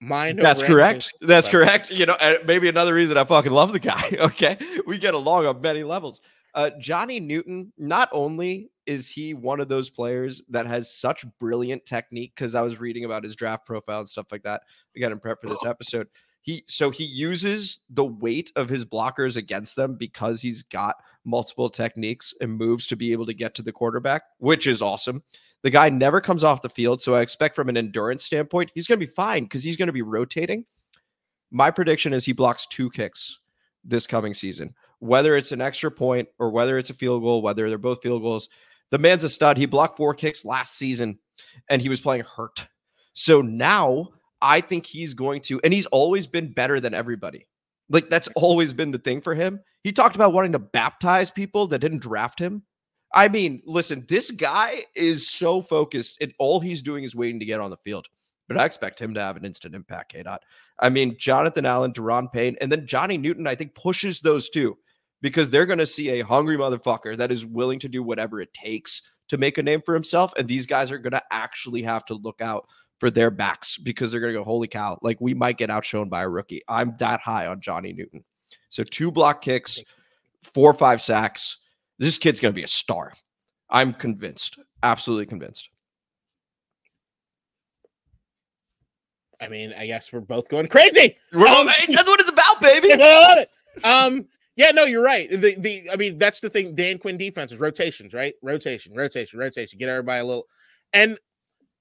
Mind That's correct. That's But- correct. You know, maybe another reason I fucking love the guy. *laughs* Okay. We get along on many levels. Uh, Johnny Newton, not only is he one of those players that has such brilliant technique, because I was reading about his draft profile and stuff like that. We got him prep for this episode. He so he uses the weight of his blockers against them because he's got multiple techniques and moves to be able to get to the quarterback, which is awesome. The guy never comes off the field, so I expect from an endurance standpoint, he's going to be fine because he's going to be rotating. My prediction is he blocks two kicks this coming season, whether it's an extra point or whether it's a field goal, whether they're both field goals. The man's a stud. He blocked four kicks last season and he was playing hurt. So now I think he's going to, and he's always been better than everybody. Like that's always been the thing for him. He talked about wanting to baptize people that didn't draft him. I mean, listen, this guy is so focused, and all he's doing is waiting to get on the field. But I expect him to have an instant impact, K. Dot. I mean, Jonathan Allen, Daron Payne, and then Johnny Newton, I think, pushes those two because they're going to see a hungry motherfucker that is willing to do whatever it takes to make a name for himself. And these guys are going to actually have to look out for their backs because they're going to go, holy cow, like we might get outshone by a rookie. I'm that high on Johnny Newton. So two block kicks, four or five sacks, This kid's going to be a star. I'm convinced. Absolutely convinced. I mean, I guess we're both going crazy. Um, *laughs* that's what it's about, baby. *laughs* I love it. Um, yeah, no, you're right. The the I mean, that's the thing. Dan Quinn defense is rotations, right? Rotation, rotation, rotation. Get everybody a little, and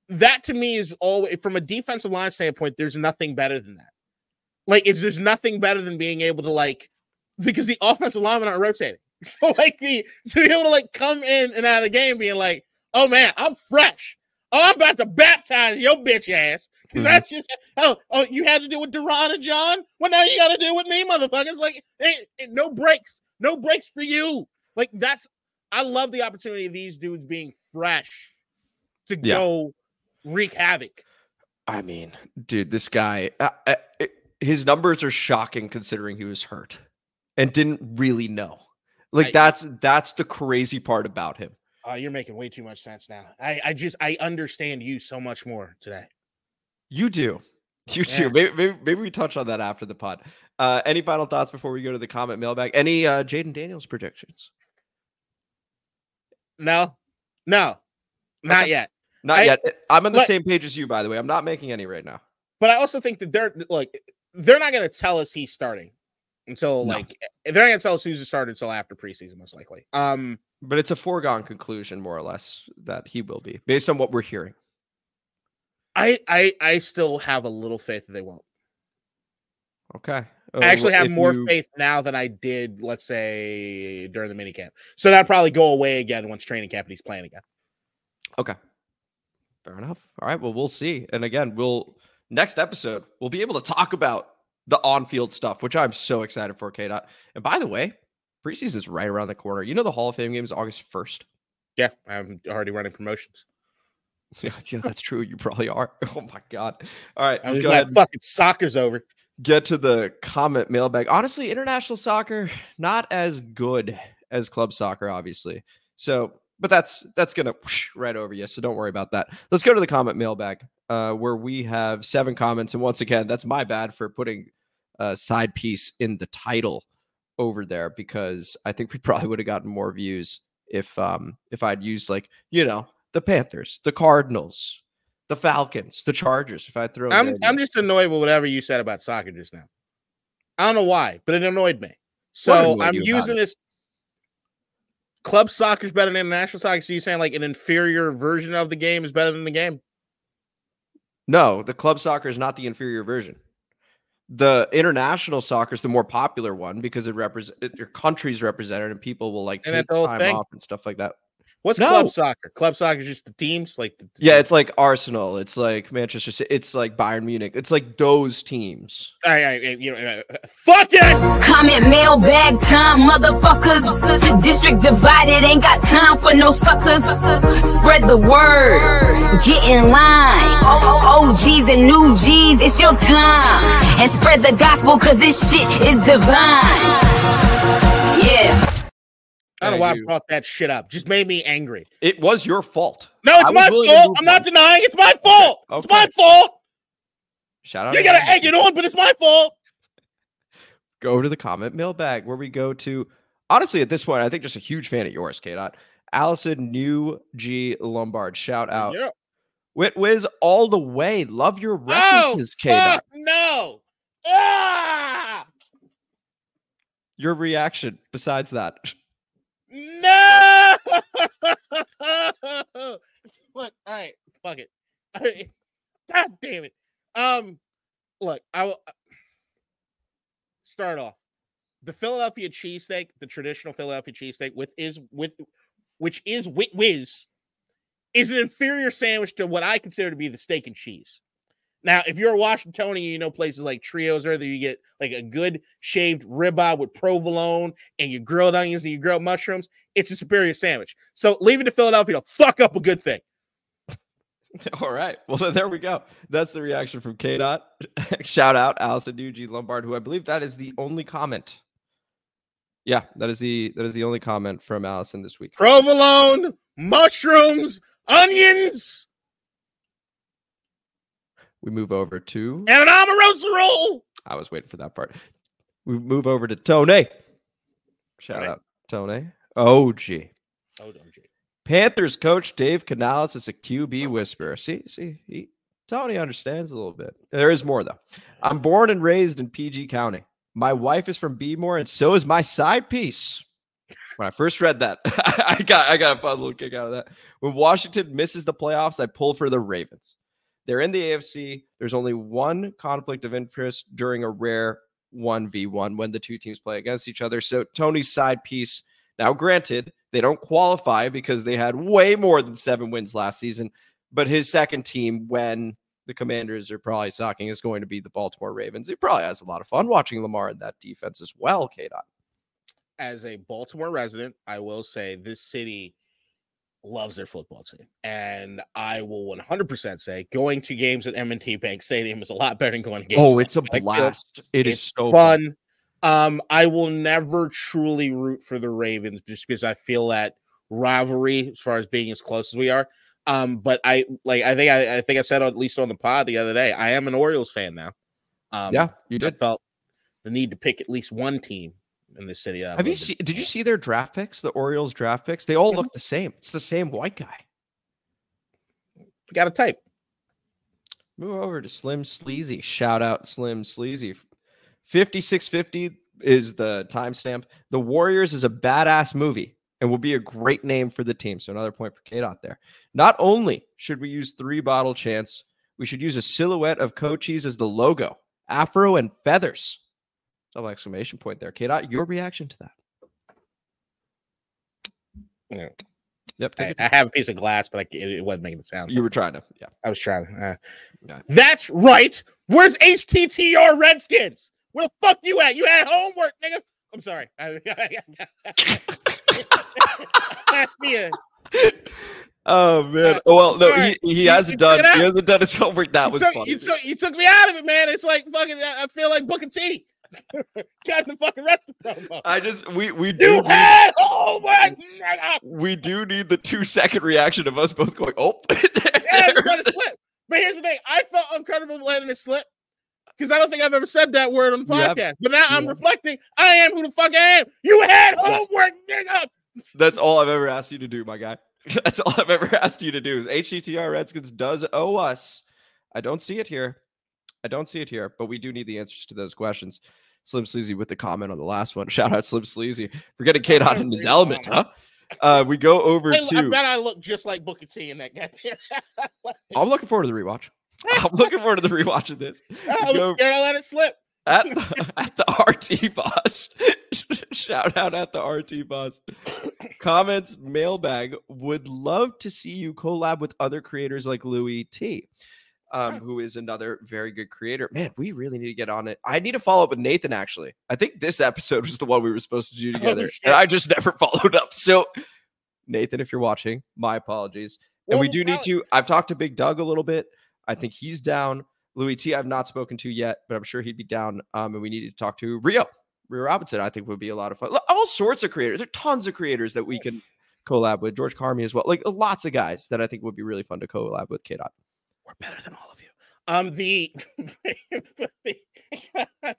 that to me is always from a defensive line standpoint. There's nothing better than that. Like, if there's nothing better than being able to like, because the offensive linemen aren't rotating. *laughs* So like the to be able to like come in and out of the game being like, oh man, I'm fresh. Oh, I'm about to baptize your bitch ass. Because Mhm. that's just oh, oh, you had to do with Daron and John. Well, now you got to do with me, motherfuckers. Like, no breaks, no breaks for you. Like, that's I love the opportunity of these dudes being fresh to Yeah. go wreak havoc. I mean, dude, this guy, uh, uh, his numbers are shocking considering he was hurt and didn't really know. Like I- that's that's the crazy part about him. Oh, you're making way too much sense now. I, I just I understand you so much more today. You do. You Yeah. do. Maybe, maybe maybe we touch on that after the pod. Uh, any final thoughts before we go to the comment mailbag? Any uh, Jayden Daniels predictions? No, no, not Okay. yet. Not I- yet. I'm on the let- same page as you, by the way. I'm not making any right now. But I also think that they're like they're not going to tell us he's starting until No. like they're not going to tell us who's started until after preseason, most likely. Um, But it's a foregone conclusion, more or less, that he will be, based on what we're hearing. I I I still have a little faith that they won't. Okay. I actually have if more you- faith now than I did, let's say, during the mini camp. So that'll probably go away again once training camp and he's playing again. Okay. Fair enough. All right. Well, we'll see. And again, we'll next episode we'll be able to talk about the on-field stuff, which I'm so excited for, K. Dot. And by the way, preseason is right around the corner. You know the Hall of Fame game is August first. Yeah, I'm already running promotions. *laughs* Yeah, yeah, that's true. You probably are. *laughs* Oh my god. All right, I let's was go ahead. fucking soccer's over. Get to the comment mailbag. Honestly, international soccer not as good as club soccer, obviously. So, but that's that's gonna whoosh right over you. So don't worry about that. Let's go to the comment mailbag, uh, where we have seven comments. And once again, that's my bad for putting a side piece in the title over there because I think we *laughs* probably would have gotten more views if um if I'd used like you know the Panthers, the Cardinals, the Falcons, the Chargers. If I throw, I'm I'm just annoyed with whatever you said about soccer just now. I don't know why, but it annoyed me. So I'm using this. Club soccer is better than international soccer. So you're saying like an inferior version of the game is better than the game? No, the club soccer is not the inferior version. The international soccer is the more popular one because it represents your country's represented and people will like And take that's the whole time thing? off and stuff like that. What's No. club soccer? Club soccer is just the teams, like the, Yeah, it's like Arsenal, it's like Manchester City, it's like Bayern Munich, it's like those teams. All right, all right, you know, uh, fuck it. Comment mailbag time, motherfuckers. District divided, ain't got time for no suckers. Spread the word, get in line. OGs and new G's, it's your time. And spread the gospel, cause this shit is divine. Yeah. I don't know why I you- brought that shit up. Just made me angry. It was your fault. No, it's my fault. I'm not denying it's my fault. It's Okay. my fault. Shout out. You gotta egg it on, but it's my fault. *laughs* Go to the comment mailbag where we go to honestly at this point, I think just a huge fan of yours, K Dot. Allison New G Lombard. Shout out. Yeah. Wit Whiz all the way. Love your Oh, references, K Dot. no. Ah, Your reaction besides that. *laughs* no. *laughs* Look, all right, fuck it. *laughs* All right. God damn it. Um, look, I will uh, start off the Philadelphia cheesesteak, the traditional Philadelphia cheesesteak with is with which is Whiz, is an inferior sandwich to what I consider to be the steak and cheese. Now, if you're a Washingtonian, you know places like Trios or you get like a good shaved ribeye with provolone and your grilled onions and your grilled mushrooms. It's a superior sandwich. So leave it to Philadelphia to fuck up a good thing. *laughs* All right. Well, then there we go. That's the reaction from K Dot. *laughs* Shout out Allison G Lombard, who I believe that is the only comment. Yeah, that is the that is the only comment from Allison this week. Provolone, mushrooms, onions, We move over to and an Amoroso roll. I was waiting for that part. We move over to Tony. Shout Tony. out Tony OG. OMG. Panthers coach Dave Canales is a QB whisperer. See, see, he, Tony understands a little bit. There is more though. I'm born and raised in PG County. My wife is from Beemore, and so is my side piece. When I first read that, *laughs* I got I got a fun little kick out of that. When Washington misses the playoffs, I pull for the Ravens. They're in the AFC. There's only one conflict of interest during a rare 1v1 when the two teams play against each other. So Tony's side piece. Now, granted, they don't qualify because they had way more than seven wins last season. But his second team, when the Commanders are probably sucking, is going to be the Baltimore Ravens. He probably has a lot of fun watching Lamar in that defense as well, K. Dot. As a Baltimore resident, I will say this city loves their football team. And I will 100% say going to games at M&T Bank Stadium is a lot better than going to games. Oh, it's a Like, blast. It is it's so fun. fun. Um, I will never truly root for the Ravens just because I feel that rivalry as far as being as close as we are. Um, but I like I think I, I think I said at least on the pod the other day, I am an Orioles fan now. Um Yeah, you I did. felt the need to pick at least one team in the city. that I've you seen? Did you see their draft picks? The Orioles draft picks. They all look the same. It's the same white guy. We got a type. Move over to Slim Sleazy. Shout out Slim Sleazy. 5650 is the timestamp. The Warriors is a badass movie and will be a great name for the team. So another point for Kate out there. Not only should we use three bottle chants, we should use a silhouette of Cochise as the logo, afro and feathers. Double exclamation point there. Kate, your reaction to that? Yeah. Yep. I. I have a piece of glass, but I, it, it wasn't making a sound. You were trying to. Yeah. I was trying. Uh, Yeah. That's right. Where's HTTR Redskins? Where the fuck you at? You had homework, nigga. I'm sorry. *laughs* Oh man. Oh well, no, he, he hasn't you done he hasn't done his homework. That you was took, funny. You took, you took me out of it, man. It's like fucking. I I feel like Booker T. Got the fucking rest of the promo. I just we we do You need, had homework, nigga. we do need the two second reaction of us both going, oh, *laughs* there- Yeah, there- let it slip. But here's the thing: I felt uncomfortable letting it slip because I don't think I've ever said that word on the You have- podcast. But now you I'm reflecting. I am who the fuck I am. You had Yes. homework, nigga. That's all I've ever asked you to do, my guy. *laughs* That's all I've ever asked you to do. Is HTTR Redskins does owe us. I don't see it here. I don't see it here, but we do need the answers to those questions. Slim Sleazy with the comment on the last one. *laughs* Shout out Slim Sleazy for getting Kate on in his element, huh? Uh, we go over I, I to. bet I look just like Booker T in that goddamn. *laughs* I'm looking forward to the rewatch. *laughs* I'm looking forward to the rewatch of this. I was Go- scared I let it slip. at the, at the RT boss. Shout out at the RT boss. Comments mailbag would love to see you collab with other creators like Louis T. Um, who is another very good creator. Man, we really need to get on it. I need to follow up with Nathan actually. I think this episode was the one we were supposed to do together. and I just *laughs* never followed up. So Nathan, if you're watching, my apologies. And we do need to. I've talked to Big Doug a little bit. I think he's down. Louis T, I've not spoken to yet, but I'm sure he'd be down. Um, and we needed to talk to Rio. Rio Robinson, I think would be a lot of fun. All sorts of creators. There are tons of creators that we can collab with. George Carmi as well. Like lots of guys that I think would be really fun to collab with. K Dot. We're better than all of you. Um, the *laughs*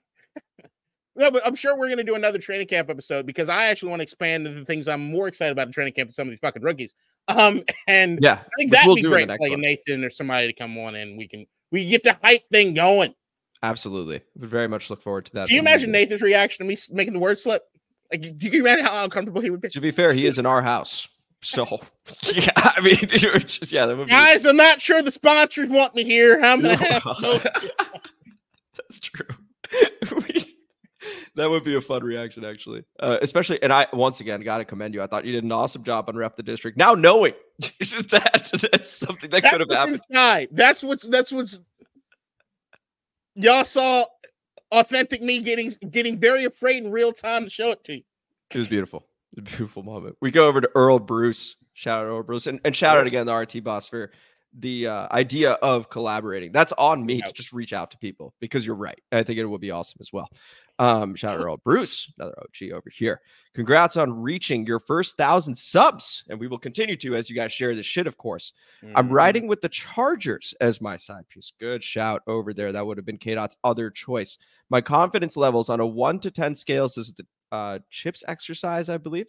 no, but I'm sure we're gonna do another training camp episode because I actually want to expand into the things I'm more excited about in training camp than some of these fucking rookies. Um, and Yeah, I think that'd we'll be the great, like one. Nathan or somebody to come on and we can we get the hype thing going. absolutely. Would very much look forward to that. Do you imagine. Nathan's reaction to me making the word slip? Like, do you imagine how uncomfortable he would be? To be fair, he is *laughs* in our house. So *laughs* yeah, I mean, *laughs* just- yeah, that would be Guys, I'm not sure the sponsors want me here. I'm gonna have no *laughs* That's true. We- that would be a fun reaction, actually. Uh, especially, and I once again got to commend you. I thought you did an awesome job on rep the district. Now knowing that that's something that That's could have happened. inside. That's what's that's what's y'all saw authentic me getting getting very afraid in real time to show it to you. It was beautiful. Beautiful moment. We go over to Earl Bruce. Shout out Earl Bruce, and, and shout out again the RT boss for the uh, idea of collaborating. That's on me to just reach out to people because you're right. I think it would be awesome as well. Um, shout out *laughs* Earl Bruce, another OG over here. Congrats on reaching your first thousand subs, and we will continue to as you guys share this shit, of course. I'm Mhm. riding with the Chargers as my side piece. Good shout over there. That would have been KDOT's other choice. My confidence levels on a one to 10 scales is the uh, chips exercise, I believe.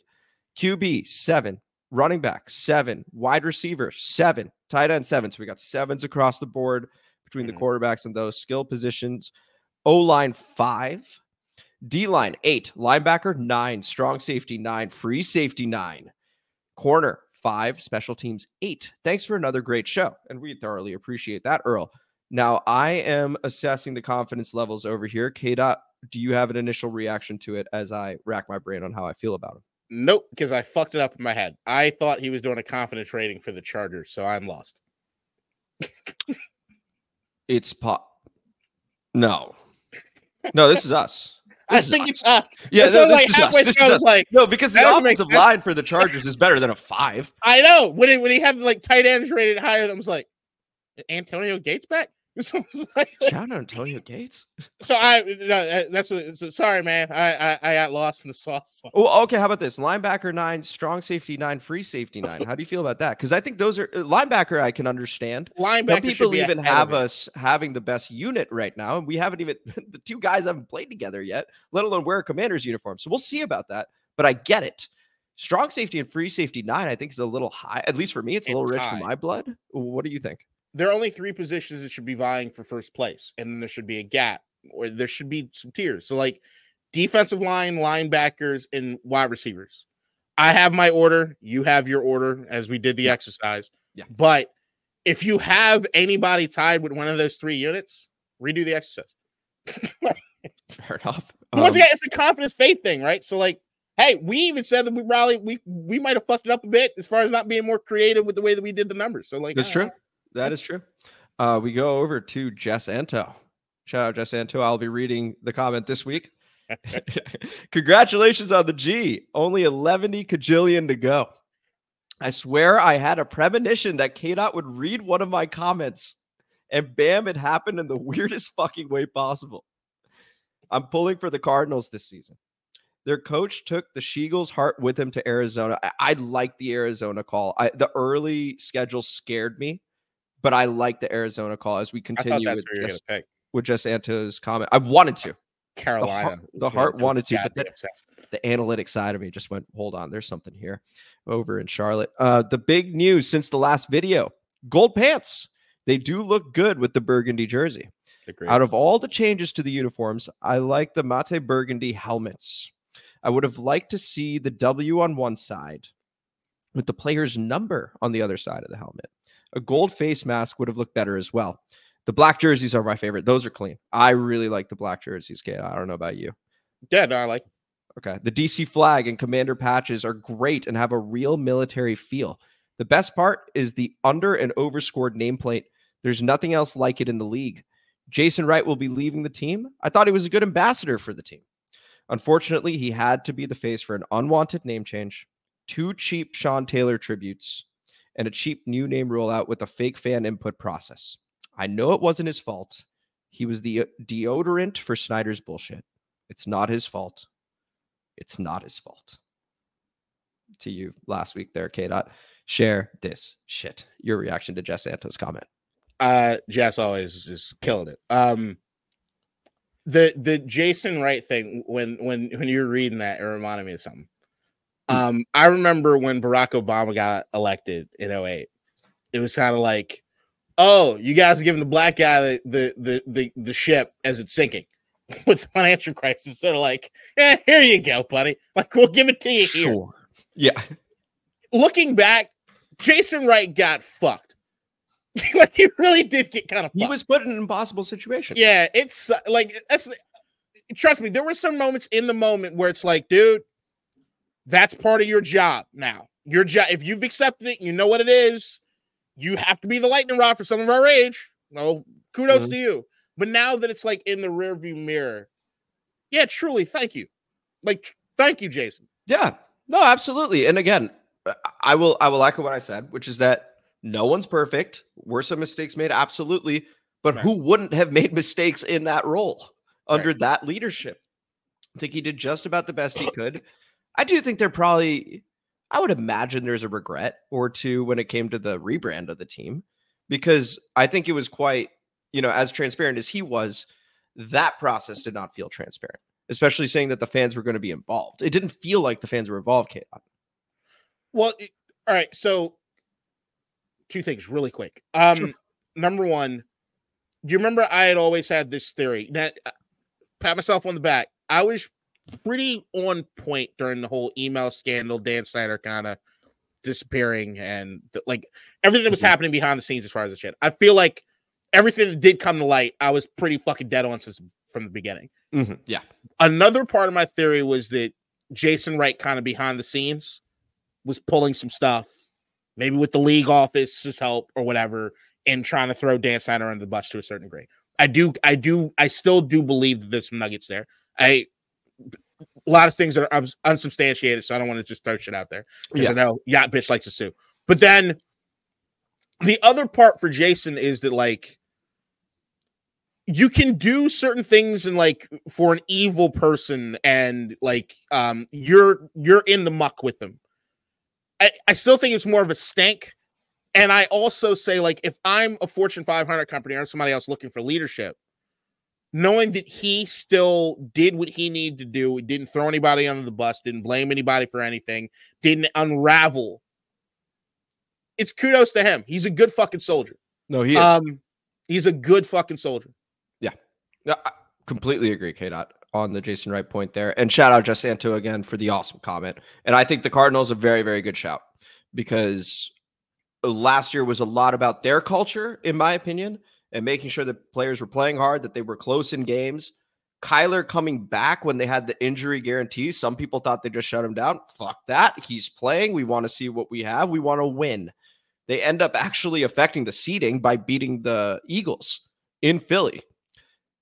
QB, seven. Running back, seven. Wide receiver, seven. Tight end, seven. So we got sevens across the board between the Mhm. quarterbacks and those skill positions. O line, five. D line, eight. Linebacker, nine. Strong safety, nine. Free safety, nine. Corner, five. Special teams, eight. Thanks for another great show. And we thoroughly appreciate that, Earl. Now, I am assessing the confidence levels over here. K. Dot, do you have an initial reaction to it as I rack my brain on how I feel about him? Nope, because I fucked it up in my head. I thought he was doing a confidence rating for the Chargers, so I'm lost. It's pop. No, no, this is us. *laughs* This is think us. it's us. Yeah, so no, this like is us. halfway This through, is I us. like, No, because the That doesn't make offensive line for the Chargers is better than a five. *laughs* I know when he, when he had like tight ends rated higher, I was like, Antonio Gates back. *laughs* So, like, Shout out Antonio Gates. *laughs* so I no, uh, that's what. So, sorry, man. I, I I got lost in the *laughs* sauce. Oh, okay. How about this? Linebacker nine, strong safety nine, free safety nine. How do you feel about that? Because I think those are uh, linebacker. I can understand. Linebacker. Some people even have us having the best unit right now, and we haven't even the two guys haven't played together yet, let alone wear a commander's uniform. So we'll see about that. But I get it. Strong safety and free safety nine, I think, is a little high. At least for me, it's a little rich high. for my blood. What do you think? There are only three positions that should be vying for first place, and then there should be a gap, or there should be some tiers. So like defensive line, linebackers, and wide receivers. I have my order. You have your order as we did the Yeah. exercise. Yeah. But if you have anybody tied with one of those three units, redo the exercise. Fair enough. *laughs* Once Um, again, it's a confidence faith thing, right? So like, hey, we even said that we probably we we might have fucked it up a bit as far as not being more creative with the way that we did the numbers. So like, That's uh, true. That is true. Uh, we go over to Jess Anto. Shout out Jess Anto. I'll be reading the comment this week. *laughs* *laughs* Congratulations on the G. Only 11 cajillion to go. I swear I had a premonition that K Dot would read one of my comments. And bam, it happened in the *laughs* weirdest fucking way possible. I'm pulling for the Cardinals this season. Their coach took the Sheagles' heart with him to Arizona. I, I like the Arizona call. I, the early schedule scared me, but I like the Arizona call as we continue with just, with just Anto's comment. I wanted to. Carolina. the heart gonna wanted to, but sex. the analytic side of me just went, hold on, there's something here over in Charlotte. Uh, the big news since the last video gold pants. They do look good with the burgundy jersey. Agreed. Out of all the changes to the uniforms, I like the mate burgundy helmets. I would have liked to see the W on one side with the player's number on the other side of the helmet. A gold face mask would have looked better as well. The black jerseys are my favorite. Those are clean. I really like the black jerseys, Kate. I don't know about you. yeah, no, I like. Okay. The DC flag and commander patches are great and have a real military feel. The best part is the under and overscored nameplate. There's nothing else like it in the league. Jason Wright will be leaving the team. I thought he was a good ambassador for the team. Unfortunately, he had to be the face for an unwanted name change, two cheap Sean Taylor tributes, and a cheap new name rollout with a fake fan input process. I know it wasn't his fault. He was the uh, deodorant for Snyder's bullshit. It's not his fault. It's not his fault. To you last week there, K. Dot. Share this shit. Your reaction to Jess Santos' comment. Uh, Jess always just killing it. Um, the the Jason Wright thing when when when you were reading that, it reminded me of something. Um, I remember when Barack Obama got elected in 08. It was kind of like, oh, you guys are giving the black guy the the the the, the ship as it's sinking *laughs* with the financial crisis. Sort of like, yeah, here you go, buddy. Like we'll give it to you here. Yeah. Looking back, Jason Wright got fucked. *laughs* like he really did get kind of fucked. He was put in an impossible situation. Yeah, it's like that's trust me, there were some moments in the moment where it's like, dude, that's part of your job now. Your job, if you've accepted it, you know what it is. You have to be the lightning rod for some of our age. No, kudos Mhm. to you. But now that it's like in the rearview mirror, yeah, truly, thank you. Like, thank you, Jason. Yeah. No, absolutely. And again, I- I will I will echo what I said, which is that no one's perfect. Were some mistakes made? Absolutely. But Right. who wouldn't have made mistakes in that role under Right. that leadership? I think he did just about the best he could. I do think they're probably I would imagine there's a regret or two when it came to the rebrand of the team because I think it was quite, you know, as transparent as he was, that process did not feel transparent, especially saying that the fans were going to be involved. It didn't feel like the fans were involved, Kate. Well, it- all right. So, two things really quick. Um, Sure. number one, you remember I had always had this theory that uh, pat myself on the back. I was pretty on point during the whole email scandal, Dan Snyder kind of disappearing, and like everything that was Mhm. happening behind the scenes as far as the shit. I feel like everything that did come to light, I was pretty fucking dead on since from the beginning. Mhm, Yeah. Another part of my theory was that Jason Wright, kind of behind the scenes, was pulling some stuff, maybe with the league office's help or whatever, and trying to throw Dan Snyder under the bus to a certain degree. I do, I do, I still do believe that there's some nuggets there. I a lot of things that are unsubstantiated, so I don't want to just throw shit out there because Yeah. I know yacht bitch likes to sue. But then the other part for Jason is that like you can do certain things and like for an evil person and like um you're you're in the muck with them. I, I still think it's more of a stank. And I also say, like, if I'm a Fortune 500 company or somebody else looking for leadership, knowing that he still did what he needed to do, didn't throw anybody under the bus, didn't blame anybody for anything, didn't unravel. It's kudos to him. He's a good fucking soldier. No, he is. Um, he's a good fucking soldier. Yeah, I completely agree, K Dot, on the Jason Wright point there. And shout out Jess Santo again for the awesome comment. And I think the Cardinals a very, very good shout because last year was a lot about their culture, in my opinion, and making sure that players were playing hard, that they were close in games. Kyler coming back when they had the injury guarantee. Some people thought they just shut him down. Fuck that. He's playing. We want to see what we have. We want to win. They end up actually affecting the seeding by beating the Eagles in Philly.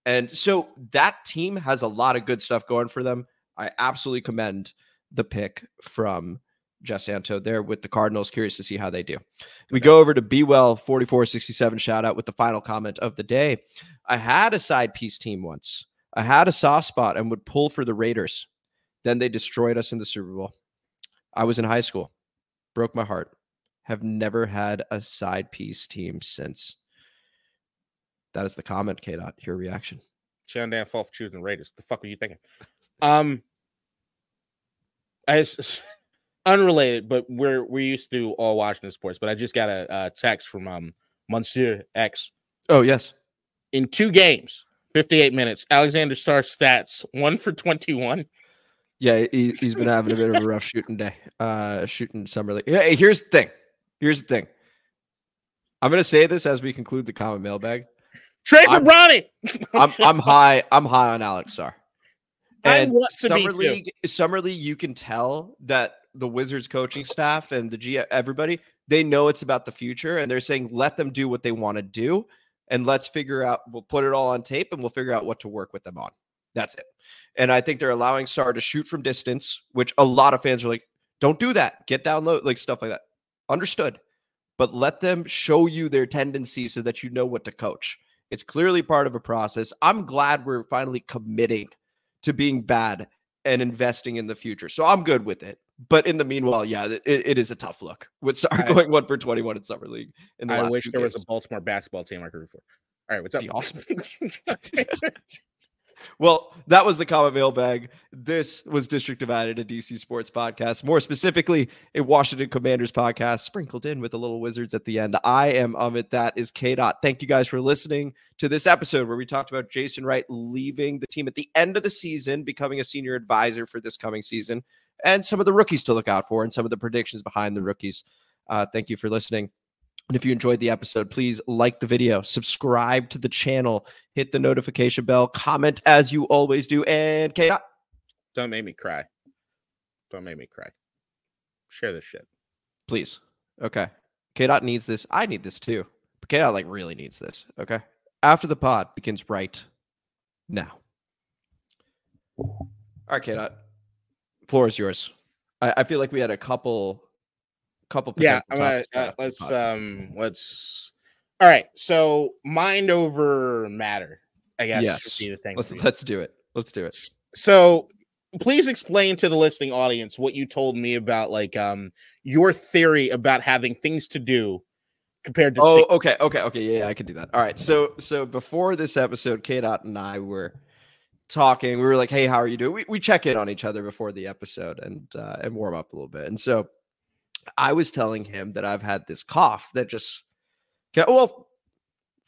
And so that team has a lot of good stuff going for them. I absolutely commend the pick from Jess Santo there with the Cardinals. Curious to see how they do. We go over to Be Well 4467 shout out with the final comment of the day. I had a side piece team once. I had a soft spot and would pull for the Raiders. Then they destroyed us in the Super Bowl. I was in high school. Broke my heart. Have never had a side piece team since. That is the comment, K. Dot. Your reaction. Sean Dan fall for choosing the Raiders. The fuck were you thinking? Um, as unrelated, but we're we used to all Washington sports. But I just got a, a text from um Monsieur X Oh, yes. in two games, fifty-eight minutes. Alexander Sarr stats one for twenty-one. Yeah, he, he's been having a bit of a rough shooting day. Uh, shooting summer league. Yeah, here's the thing. Here's the thing. I'm gonna say this as we conclude the common mailbag. Trade for I'm- Bronny. I'm I'm high. I'm high on Alex Sarr. I And want to be summer too. league, summer league, you can tell that the Wizards coaching staff and the G everybody they know it's about the future, and they're saying let them do what they want to do, and let's figure out. We'll put it all on tape, and we'll figure out what to work with them on. That's it. And I think they're allowing Sarr to shoot from distance, which a lot of fans are like, don't do that. Get down low, like stuff like that. Understood. But let them show you their tendencies so that you know what to coach. It's clearly part of a process. I'm glad we're finally committing to being bad and investing in the future. So I'm good with it. But in the meanwhile, yeah, it, it is a tough look with Sarr *laughs* going one for 21 in summer league. In I wish there was a Baltimore basketball team I could root for. All right, what's up? Be awesome. *laughs* *laughs* Well, that was the comment mailbag. This was District Divided, a DC sports podcast, more specifically, a Washington Commanders podcast, sprinkled in with the little wizards at the end. I am Amit. That is K. Dot. Thank you guys for listening to this episode where we talked about Jason Wright leaving the team at the end of the season, becoming a senior advisor for this coming season, and some of the rookies to look out for and some of the predictions behind the rookies. Uh, thank you for listening. And if you enjoyed the episode, please like the video, subscribe to the channel, hit the notification bell, comment as you always do, and K. Dot, Don't make me cry. Don't make me cry. Share this shit. please. Okay. K. Dot needs this. I need this too. But K. Dot like really needs this. Okay. After the pod begins right now. All right, K. Dot. Floor is yours. I, I feel like we had a couple, couple. yeah i'm gonna uh, let's um let's all right so mind over matter i guess Yes. should be the thing let's let's do it. Let's do it. So please explain to the listening audience what you told me about like um your theory about having things to do compared to Oh, okay, okay, okay. Yeah, yeah, I can do that. All right. So, so before this episode, K Dot and I were talking. We were like, "Hey, how are you doing?" We, we check in on each other before the episode and uh, and warm up a little bit. And so, I was telling him that I've had this cough that just, got well,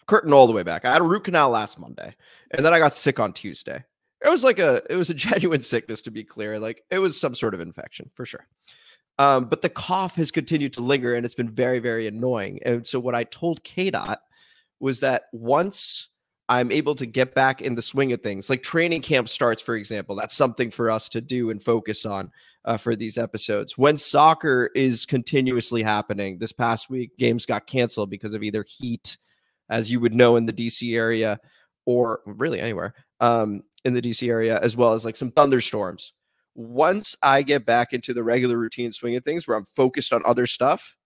curtain all the way back. I had a root canal last Monday, and then I got sick on Tuesday. It was like a, it was a *laughs* genuine sickness to be clear. Like it was some sort of infection for sure. Um, but the cough has continued to linger, and it's been very, very annoying. And so what I told KDOT was that once I'm able to get back in the swing of things, like training camp starts, for example, that's something for us to do and focus on uh, for these episodes. When soccer is continuously happening, this past week, games got canceled because of either heat, as you would know in the DC area, or really anywhere um, in the DC area, as well as like some thunderstorms. Once I get back into the regular routine swing of things where I'm focused on other stuff,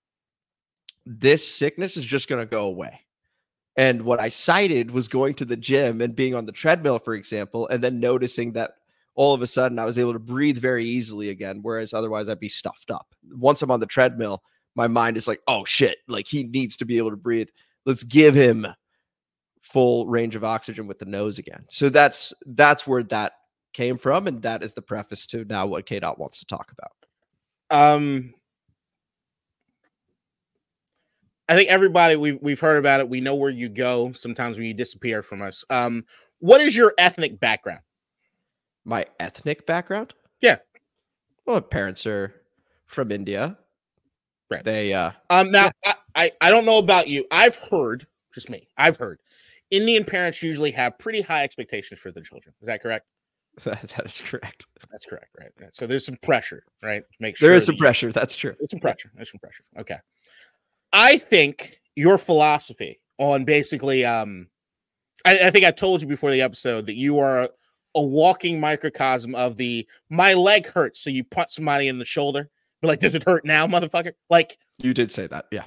this sickness is just going to go away. And what I cited was going to the gym and being on the treadmill, for example, and then noticing that all of a sudden I was able to breathe very easily again, whereas otherwise I'd be stuffed up. Once I'm on the treadmill, my mind is like, oh shit, like he needs to be able to breathe. Let's give him full range of oxygen with the nose again. So that's that's where that came from, and that is the preface to now what K Dot wants to talk about. Um I think everybody we've we've heard about it. We know where you go sometimes when you disappear from us. Um, what is your ethnic background? my ethnic background. Yeah. Well, my parents are from India. Right. They uh um now yeah. I, I I don't know about you. I've heard, just me, I've heard Indian parents usually have pretty high expectations for their children. Is that correct? *laughs* that, that is correct. That's correct, right? So there's some pressure, right? Make sure there is some pressure. That's true. There's some pressure. There's some pressure. Okay. I think your philosophy on basically um I, I think I told you before the episode that you are a walking microcosm of the my leg hurts, so you punch somebody in the shoulder. But like, does it hurt now, motherfucker? Like you did say that, yeah.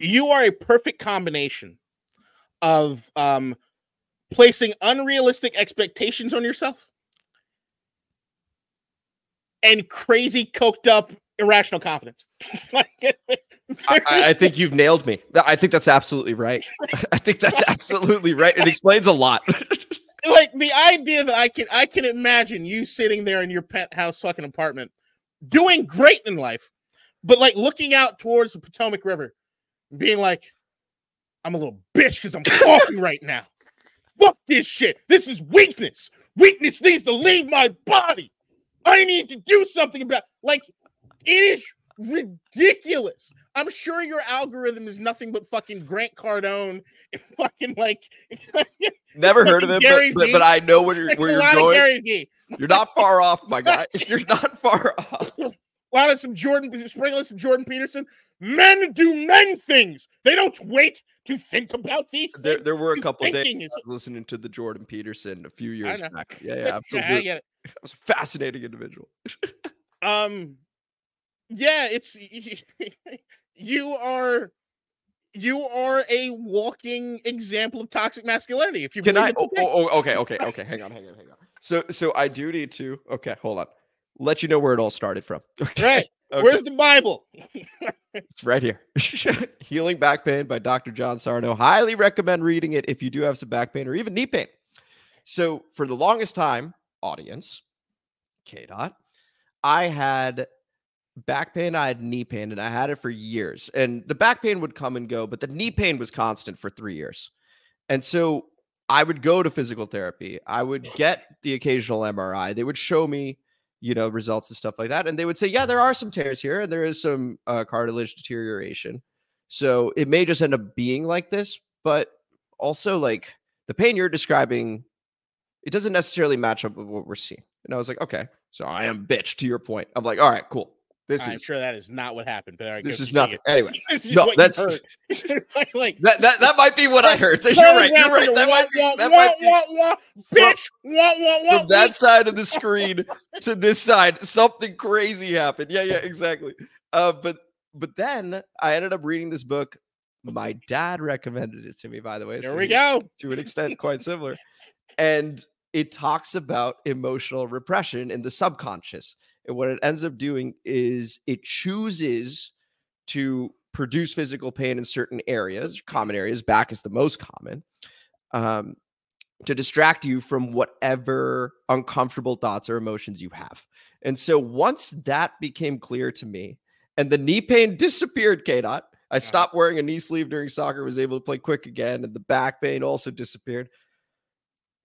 You are a perfect combination of um placing unrealistic expectations on yourself and crazy coked up irrational confidence. *laughs* I, I, think you've nailed me. I think that's absolutely right. *laughs* *laughs* I think that's absolutely right. It explains a lot. *laughs* like the idea that I can I can imagine you sitting there in your penthouse fucking apartment doing great in life, but like looking out towards the Potomac River, being like, I'm a little bitch because I'm talking right now. Fuck this shit. This is weakness. Weakness needs to leave my body. I need to do something about like it is ridiculous. I'm sure your algorithm is nothing but fucking Grant Cardone and *laughs* fucking like *laughs* never heard of him, but, but, but, I know where you're where you're going. You're not far off, my guy. *laughs* You're not far off. A lot of some Jordan sprinkle some Jordan Peterson. Men do men things. They don't wait to think about these. There, there were a couple days is... listening to the Jordan Peterson a few years back. Yeah, yeah, absolutely. Yeah, I, I was a fascinating individual. um, yeah, it's you are you are a walking example of toxic masculinity. If you can, I. Oh, oh, oh, okay, okay, *laughs* okay. hang on, hang on, hang on. So, so I do need to. Okay, hold on. Let you know where it all started from. *laughs* Okay. Right. Okay. Where's the Bible? *laughs* it's right here. Healing Back Pain by Dr. John Sarno. Highly recommend reading it if you do have some back pain or even knee pain. So, for the longest time, audience, K dot, I had back pain, I had knee pain, and I had it for years. And the back pain would come and go, but the knee pain was constant for three years. And so I would go to physical therapy. I would get the occasional MRI. They would show me, you know, results and stuff like that. And they would say, yeah, there are some tears here and there is some uh, cartilage deterioration. So it may just end up being like this, but also like the pain you're describing, it doesn't necessarily match up with what we're seeing. And I was like, okay, so I am bitch to your point. I'm like, all right, cool. This I'm is sure that is not what happened. But *laughs* this is nothing. Anyway, is no, that's *laughs* like, like that, that. That might be what I heard. *laughs* you're right. You're right. That might be. That might be. Bitch. From that side of the screen to this side, something crazy happened. Yeah, yeah, exactly. Uh, but but then I ended up reading this book. My dad recommended it to me, by the way. There so we go. To an extent, quite similar. And it talks about emotional repression in the subconscious. And what it ends up doing is it chooses to produce physical pain in certain areas, common areas, back is the most common, um, to distract you from whatever uncomfortable thoughts or emotions you have. And so once that became clear to me, and the knee pain *laughs* disappeared. K dot. I stopped wearing a knee sleeve during soccer. Was able to play quick again, and the back pain also disappeared.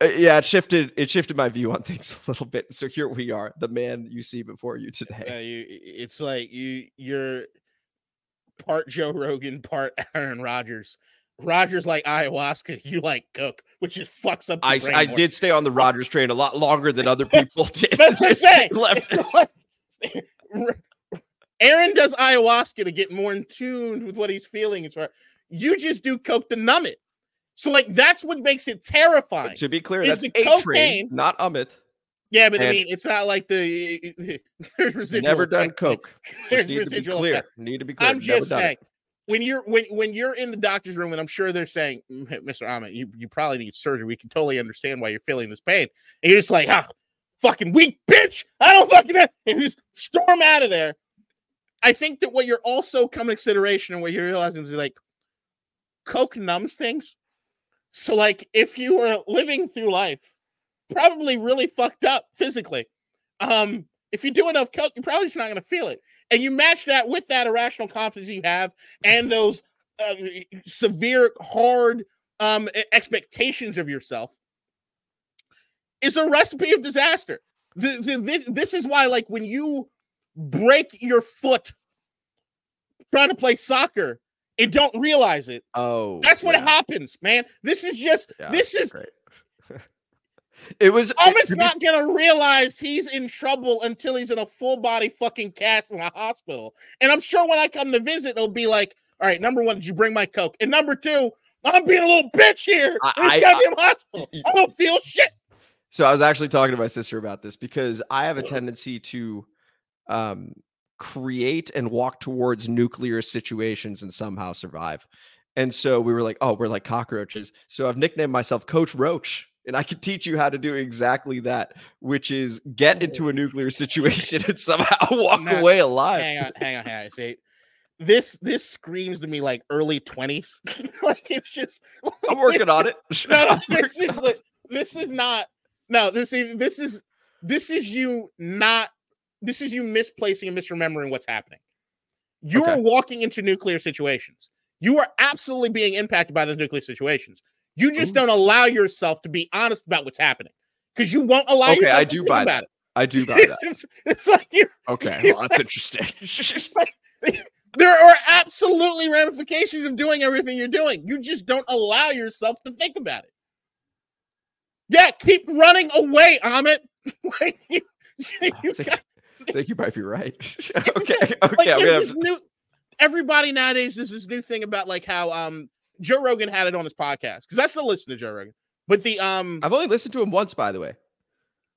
Uh, yeah, it shifted. It shifted my view on things a little bit. So here we are, the man you see before you today. Uh, you, it's like you you're part Joe Rogan, part *laughs* Aaron Rodgers. Rodgers like ayahuasca, *laughs* you like coke, which just fucks up. the I, brain I more. did stay on the Rodgers train a lot longer than other *laughs* people did. That's what I'm saying. Left. Aaron does ayahuasca to get more in tune with what he's feeling. As far you just do coke to numb it. So like that's what makes it terrifying. to be clear, that's the a cocaine- train, not Amit. Yeah, but I mean, it's not like the *laughs* there's residual Never done effect. coke. *laughs* There's need to be clear. effect. Need to be clear. I'm Never just it. saying when you're when when you're in the doctor's room, and I'm sure they're saying, "Mm, Mr. Ahmed, you, you probably need surgery. We can totally understand why you're feeling this pain. And you're just like, ah, fucking weak bitch. I don't fucking know. And you just storm out of there. I think that what you're also coming to consideration and what you're realizing is like coke numbs things. So like if you were living through life, probably really fucked up physically. Um, if you do enough coke, you're probably just not gonna feel it. And you match that with that irrational confidence you have and those uh, severe, hard um, expectations of yourself is a recipe of disaster. The, the, this is why, like, when you break your foot trying to play soccer and don't realize it, Oh, that's what yeah, happens, man. This is just, yeah, this is *laughs* it was. To be- not gonna realize he's in trouble until he's in a full body fucking cast in a hospital. And I'm sure when I come to visit, it'll be like, all right, number one, did you bring my coke? And number two, I'm being a little bitch here. I- in this I- goddamn hospital. *laughs* I don't feel shit. So I was actually talking to my sister about this because I have a tendency to um, create and walk towards nuclear situations and somehow survive. And so we were like, oh, we're like cockroaches. So I've nicknamed myself Coach Roach. And I can teach you how to do exactly that, which is get into a nuclear situation and somehow *laughs* walk Nah, away alive. Hang on, hang on, hang on. See, this this screams to me like early 20s. *laughs* like it's just *laughs* I'm working on it. no, no, this is li- this is not no this is this is this is you not this is you misplacing and misremembering what's happening you are walking into nuclear situations you are absolutely being impacted by those nuclear situations you just Ooh. don't allow yourself to be honest about what's happening because you won't allow Okay, yourself I to do think buy about that. I do *laughs* buy it that. it's, it's like you Okay, *laughs* well, that's interesting. *laughs* there are absolutely ramifications of doing everything you're doing. You just don't allow yourself to think about it. Yeah, keep running away, Amit. like you, you think, got- *laughs* I think you might be right. *laughs* Okay, like- okay. like I'm gonna there's have- this new. Everybody nowadays, there's this new thing about like how um Joe Rogan had it on his podcast because I still listen to Joe Rogan. But the um, I've only listened to him once, by the way.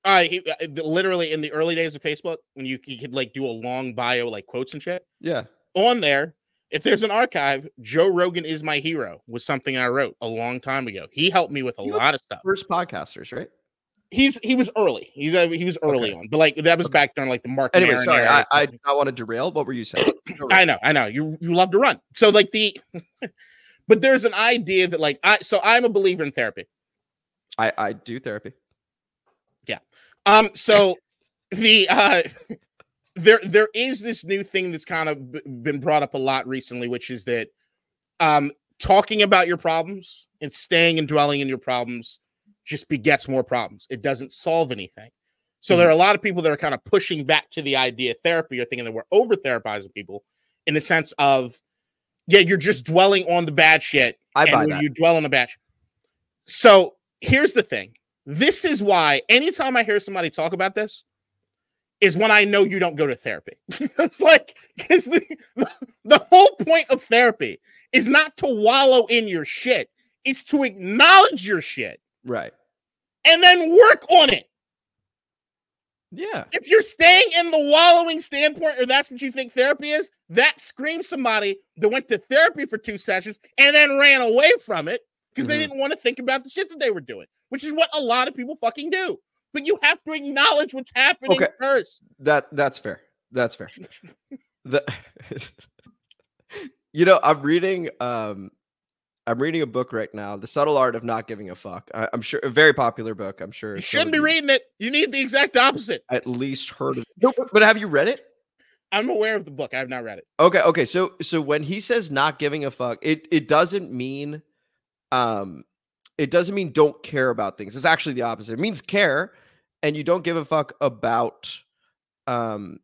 uh, he, uh, literally in the early days of Facebook, when you, you could like do a long bio like quotes and shit. Yeah. on there, if there's an archive, Joe Rogan is my hero was something I wrote a long time ago. He helped me with a You lot of stuff. First podcasters, right? He's he was early. He's uh, he was early Okay. on, but like that was Okay. back during like the Mark. Anyway, Maron sorry, era. I, I not want to derail. What were you saying? *coughs* I know, I know. You you love to run. So like the, *laughs* but there's an idea that like I so I'm a believer in therapy. I, I do therapy. Yeah. Um, so the uh *laughs* there there is this new thing that's kind of b- been brought up a lot recently, which is that um talking about your problems and staying and dwelling in your problems just begets more problems. It doesn't solve anything. So hmm. there are a lot of people that are kind of pushing back to the idea of therapy or thinking that we're over therapizing people in the sense of yeah, you're just dwelling on the bad shit I and buy that. you dwell on the batch. So here's the thing. This is why anytime I hear somebody talk about this, is when I know you don't go to therapy. *laughs* it's like because the, the whole point of therapy is not to wallow in your shit, it's to acknowledge your shit Right. and then work on it. Yeah. If you're staying in the wallowing standpoint, or that's what you think therapy is, that screams somebody that went to therapy for two sessions and then ran away from it because they Mhm. didn't want to think about the shit that they were doing, which is what a lot of people fucking do. But you have to acknowledge what's happening Okay. first. That that's fair. That's fair. the *laughs* you know, I'm reading um I'm reading a book right now, The Subtle Art of Not Giving a Fuck. I, am sure a very popular book. I'm sure You shouldn't be reading it. You need the exact opposite. at least heard of it. No, but- but have you read it? I'm aware of the book. I have not read it. Okay, okay. So so when he says not giving a fuck, it it doesn't mean um it doesn't mean don't care about things. It's actually the opposite. It means care and you don't give a fuck about um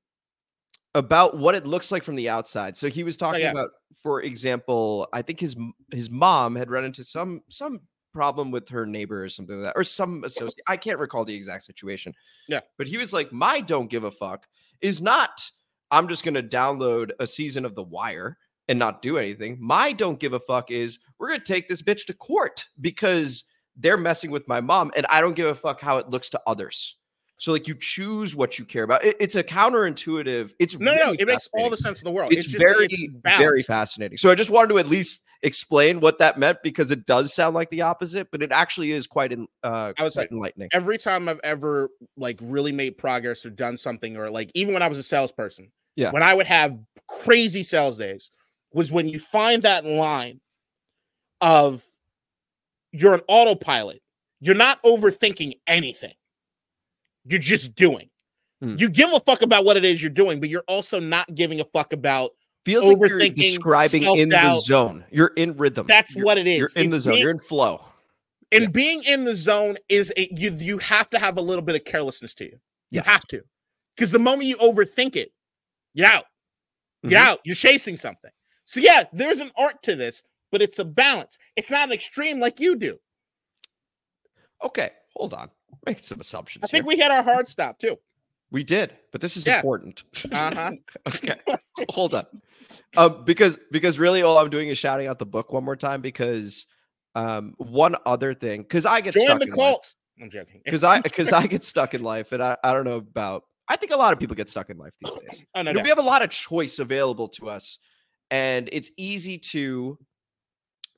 about what it looks like from the outside. So he was oh, talking yeah. about for example, I think his his mom had run into some some problem with her neighbor or something like that or some associate. I can't recall the exact situation. Yeah. But he was like my don't give a fuck is not I'm just going to download a season of The Wire and not do anything. My don't give a fuck is we're going to take this bitch to court because they're messing with my mom and I don't give a fuck how it looks to others. So like you choose what you care about. It- it's a counterintuitive. It's No, no, it makes all the sense in the world. It's, just- very, it's very fascinating. So I just wanted to at least explain what that meant because it does sound like the opposite, but it actually is quite en- uh, I would say enlightening. Every time I've ever like really made progress or done something, or like even when I was a salesperson, Yeah. when I would have crazy sales days, was when you find that line of you're an autopilot. You're not overthinking anything. You're just doing. Hmm. You give a fuck about what it is you're doing, but you're also not giving a fuck about Feels like you're describing in the zone. You're in rhythm. that's You're- what it is. You're in the zone. being- You're in flow. and Yeah. being in the zone is a, you you have to have a little bit of carelessness to you. You Yes. have to. Because the moment you overthink it, you're out. You're Mhm. out. You're chasing something. So yeah, there's an art to this, but it's a balance. It's not an extreme like you do. Okay, hold on. Make some assumptions. I think here. we had our hard stop too. we did, but this is Yeah. important. Uh-huh. *laughs* okay, hold on. Um, because because really all I'm doing is shouting out the book one more time because um one other thing because I get Join stuck the in life. I'm joking. *laughs* because I because I get stuck in life, and I, I don't know about. I think a lot of people get stuck in life these days. Oh, no You know, doubt. we have a lot of choice available to us, and it's easy to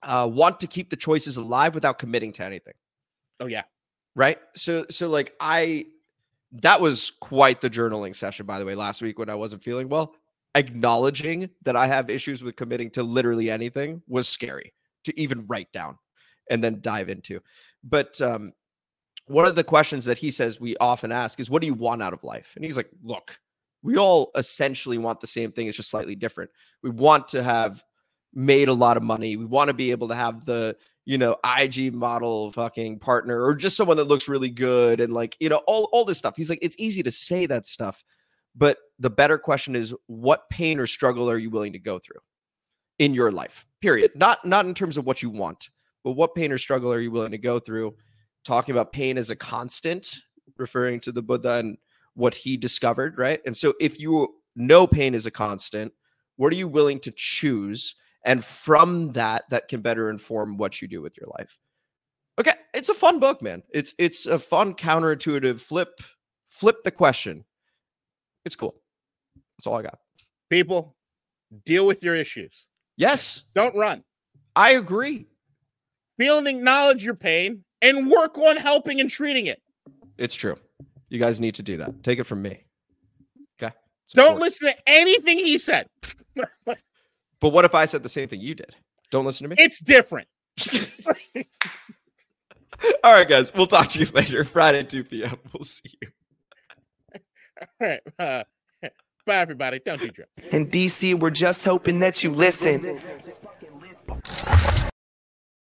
uh, want to keep the choices alive without committing to anything, oh yeah. Right? So so like I, that was quite the journaling session, by the way, last week when I wasn't feeling well. Acknowledging that I have issues with committing to literally anything was scary to even write down and then dive into. But um, one of the questions that he says we often ask is, What do you want out of life? And he's like, Look, we all essentially want the same thing. It's just slightly different. We want to have made a lot of money. We want to be able to have the, you know, IG model fucking partner or just someone that looks really good and like, you know, all, all this stuff. He's like, It's easy to say that stuff. But the better question is, what pain or struggle are you willing to go through in your life? Period. Not not in terms of what you want, but what pain or struggle are you willing to go through? Talking about pain as a constant, referring to the Buddha and what he discovered, right? And so if you know pain is a constant, what are you willing to choose? And from that, that can better inform what you do with your life. Okay, it's a fun book, man. It's it's a fun counterintuitive flip flip the question. It's cool. That's all I got. People, deal with your issues. Yes, Don't run. I agree. Feel and acknowledge your pain and work on helping and treating it. It's true. You guys need to do that. Take it from me. Okay. It's Don't important. listen to anything he said. *laughs* But what if I said the same thing you did? Don't listen to me. it's different. *laughs* *laughs* All right, guys. We'll talk to you later. Friday, 2 p.m. We'll see you. All right. Uh, bye, everybody. Don't do drugs. In DC, we're just hoping that you listen.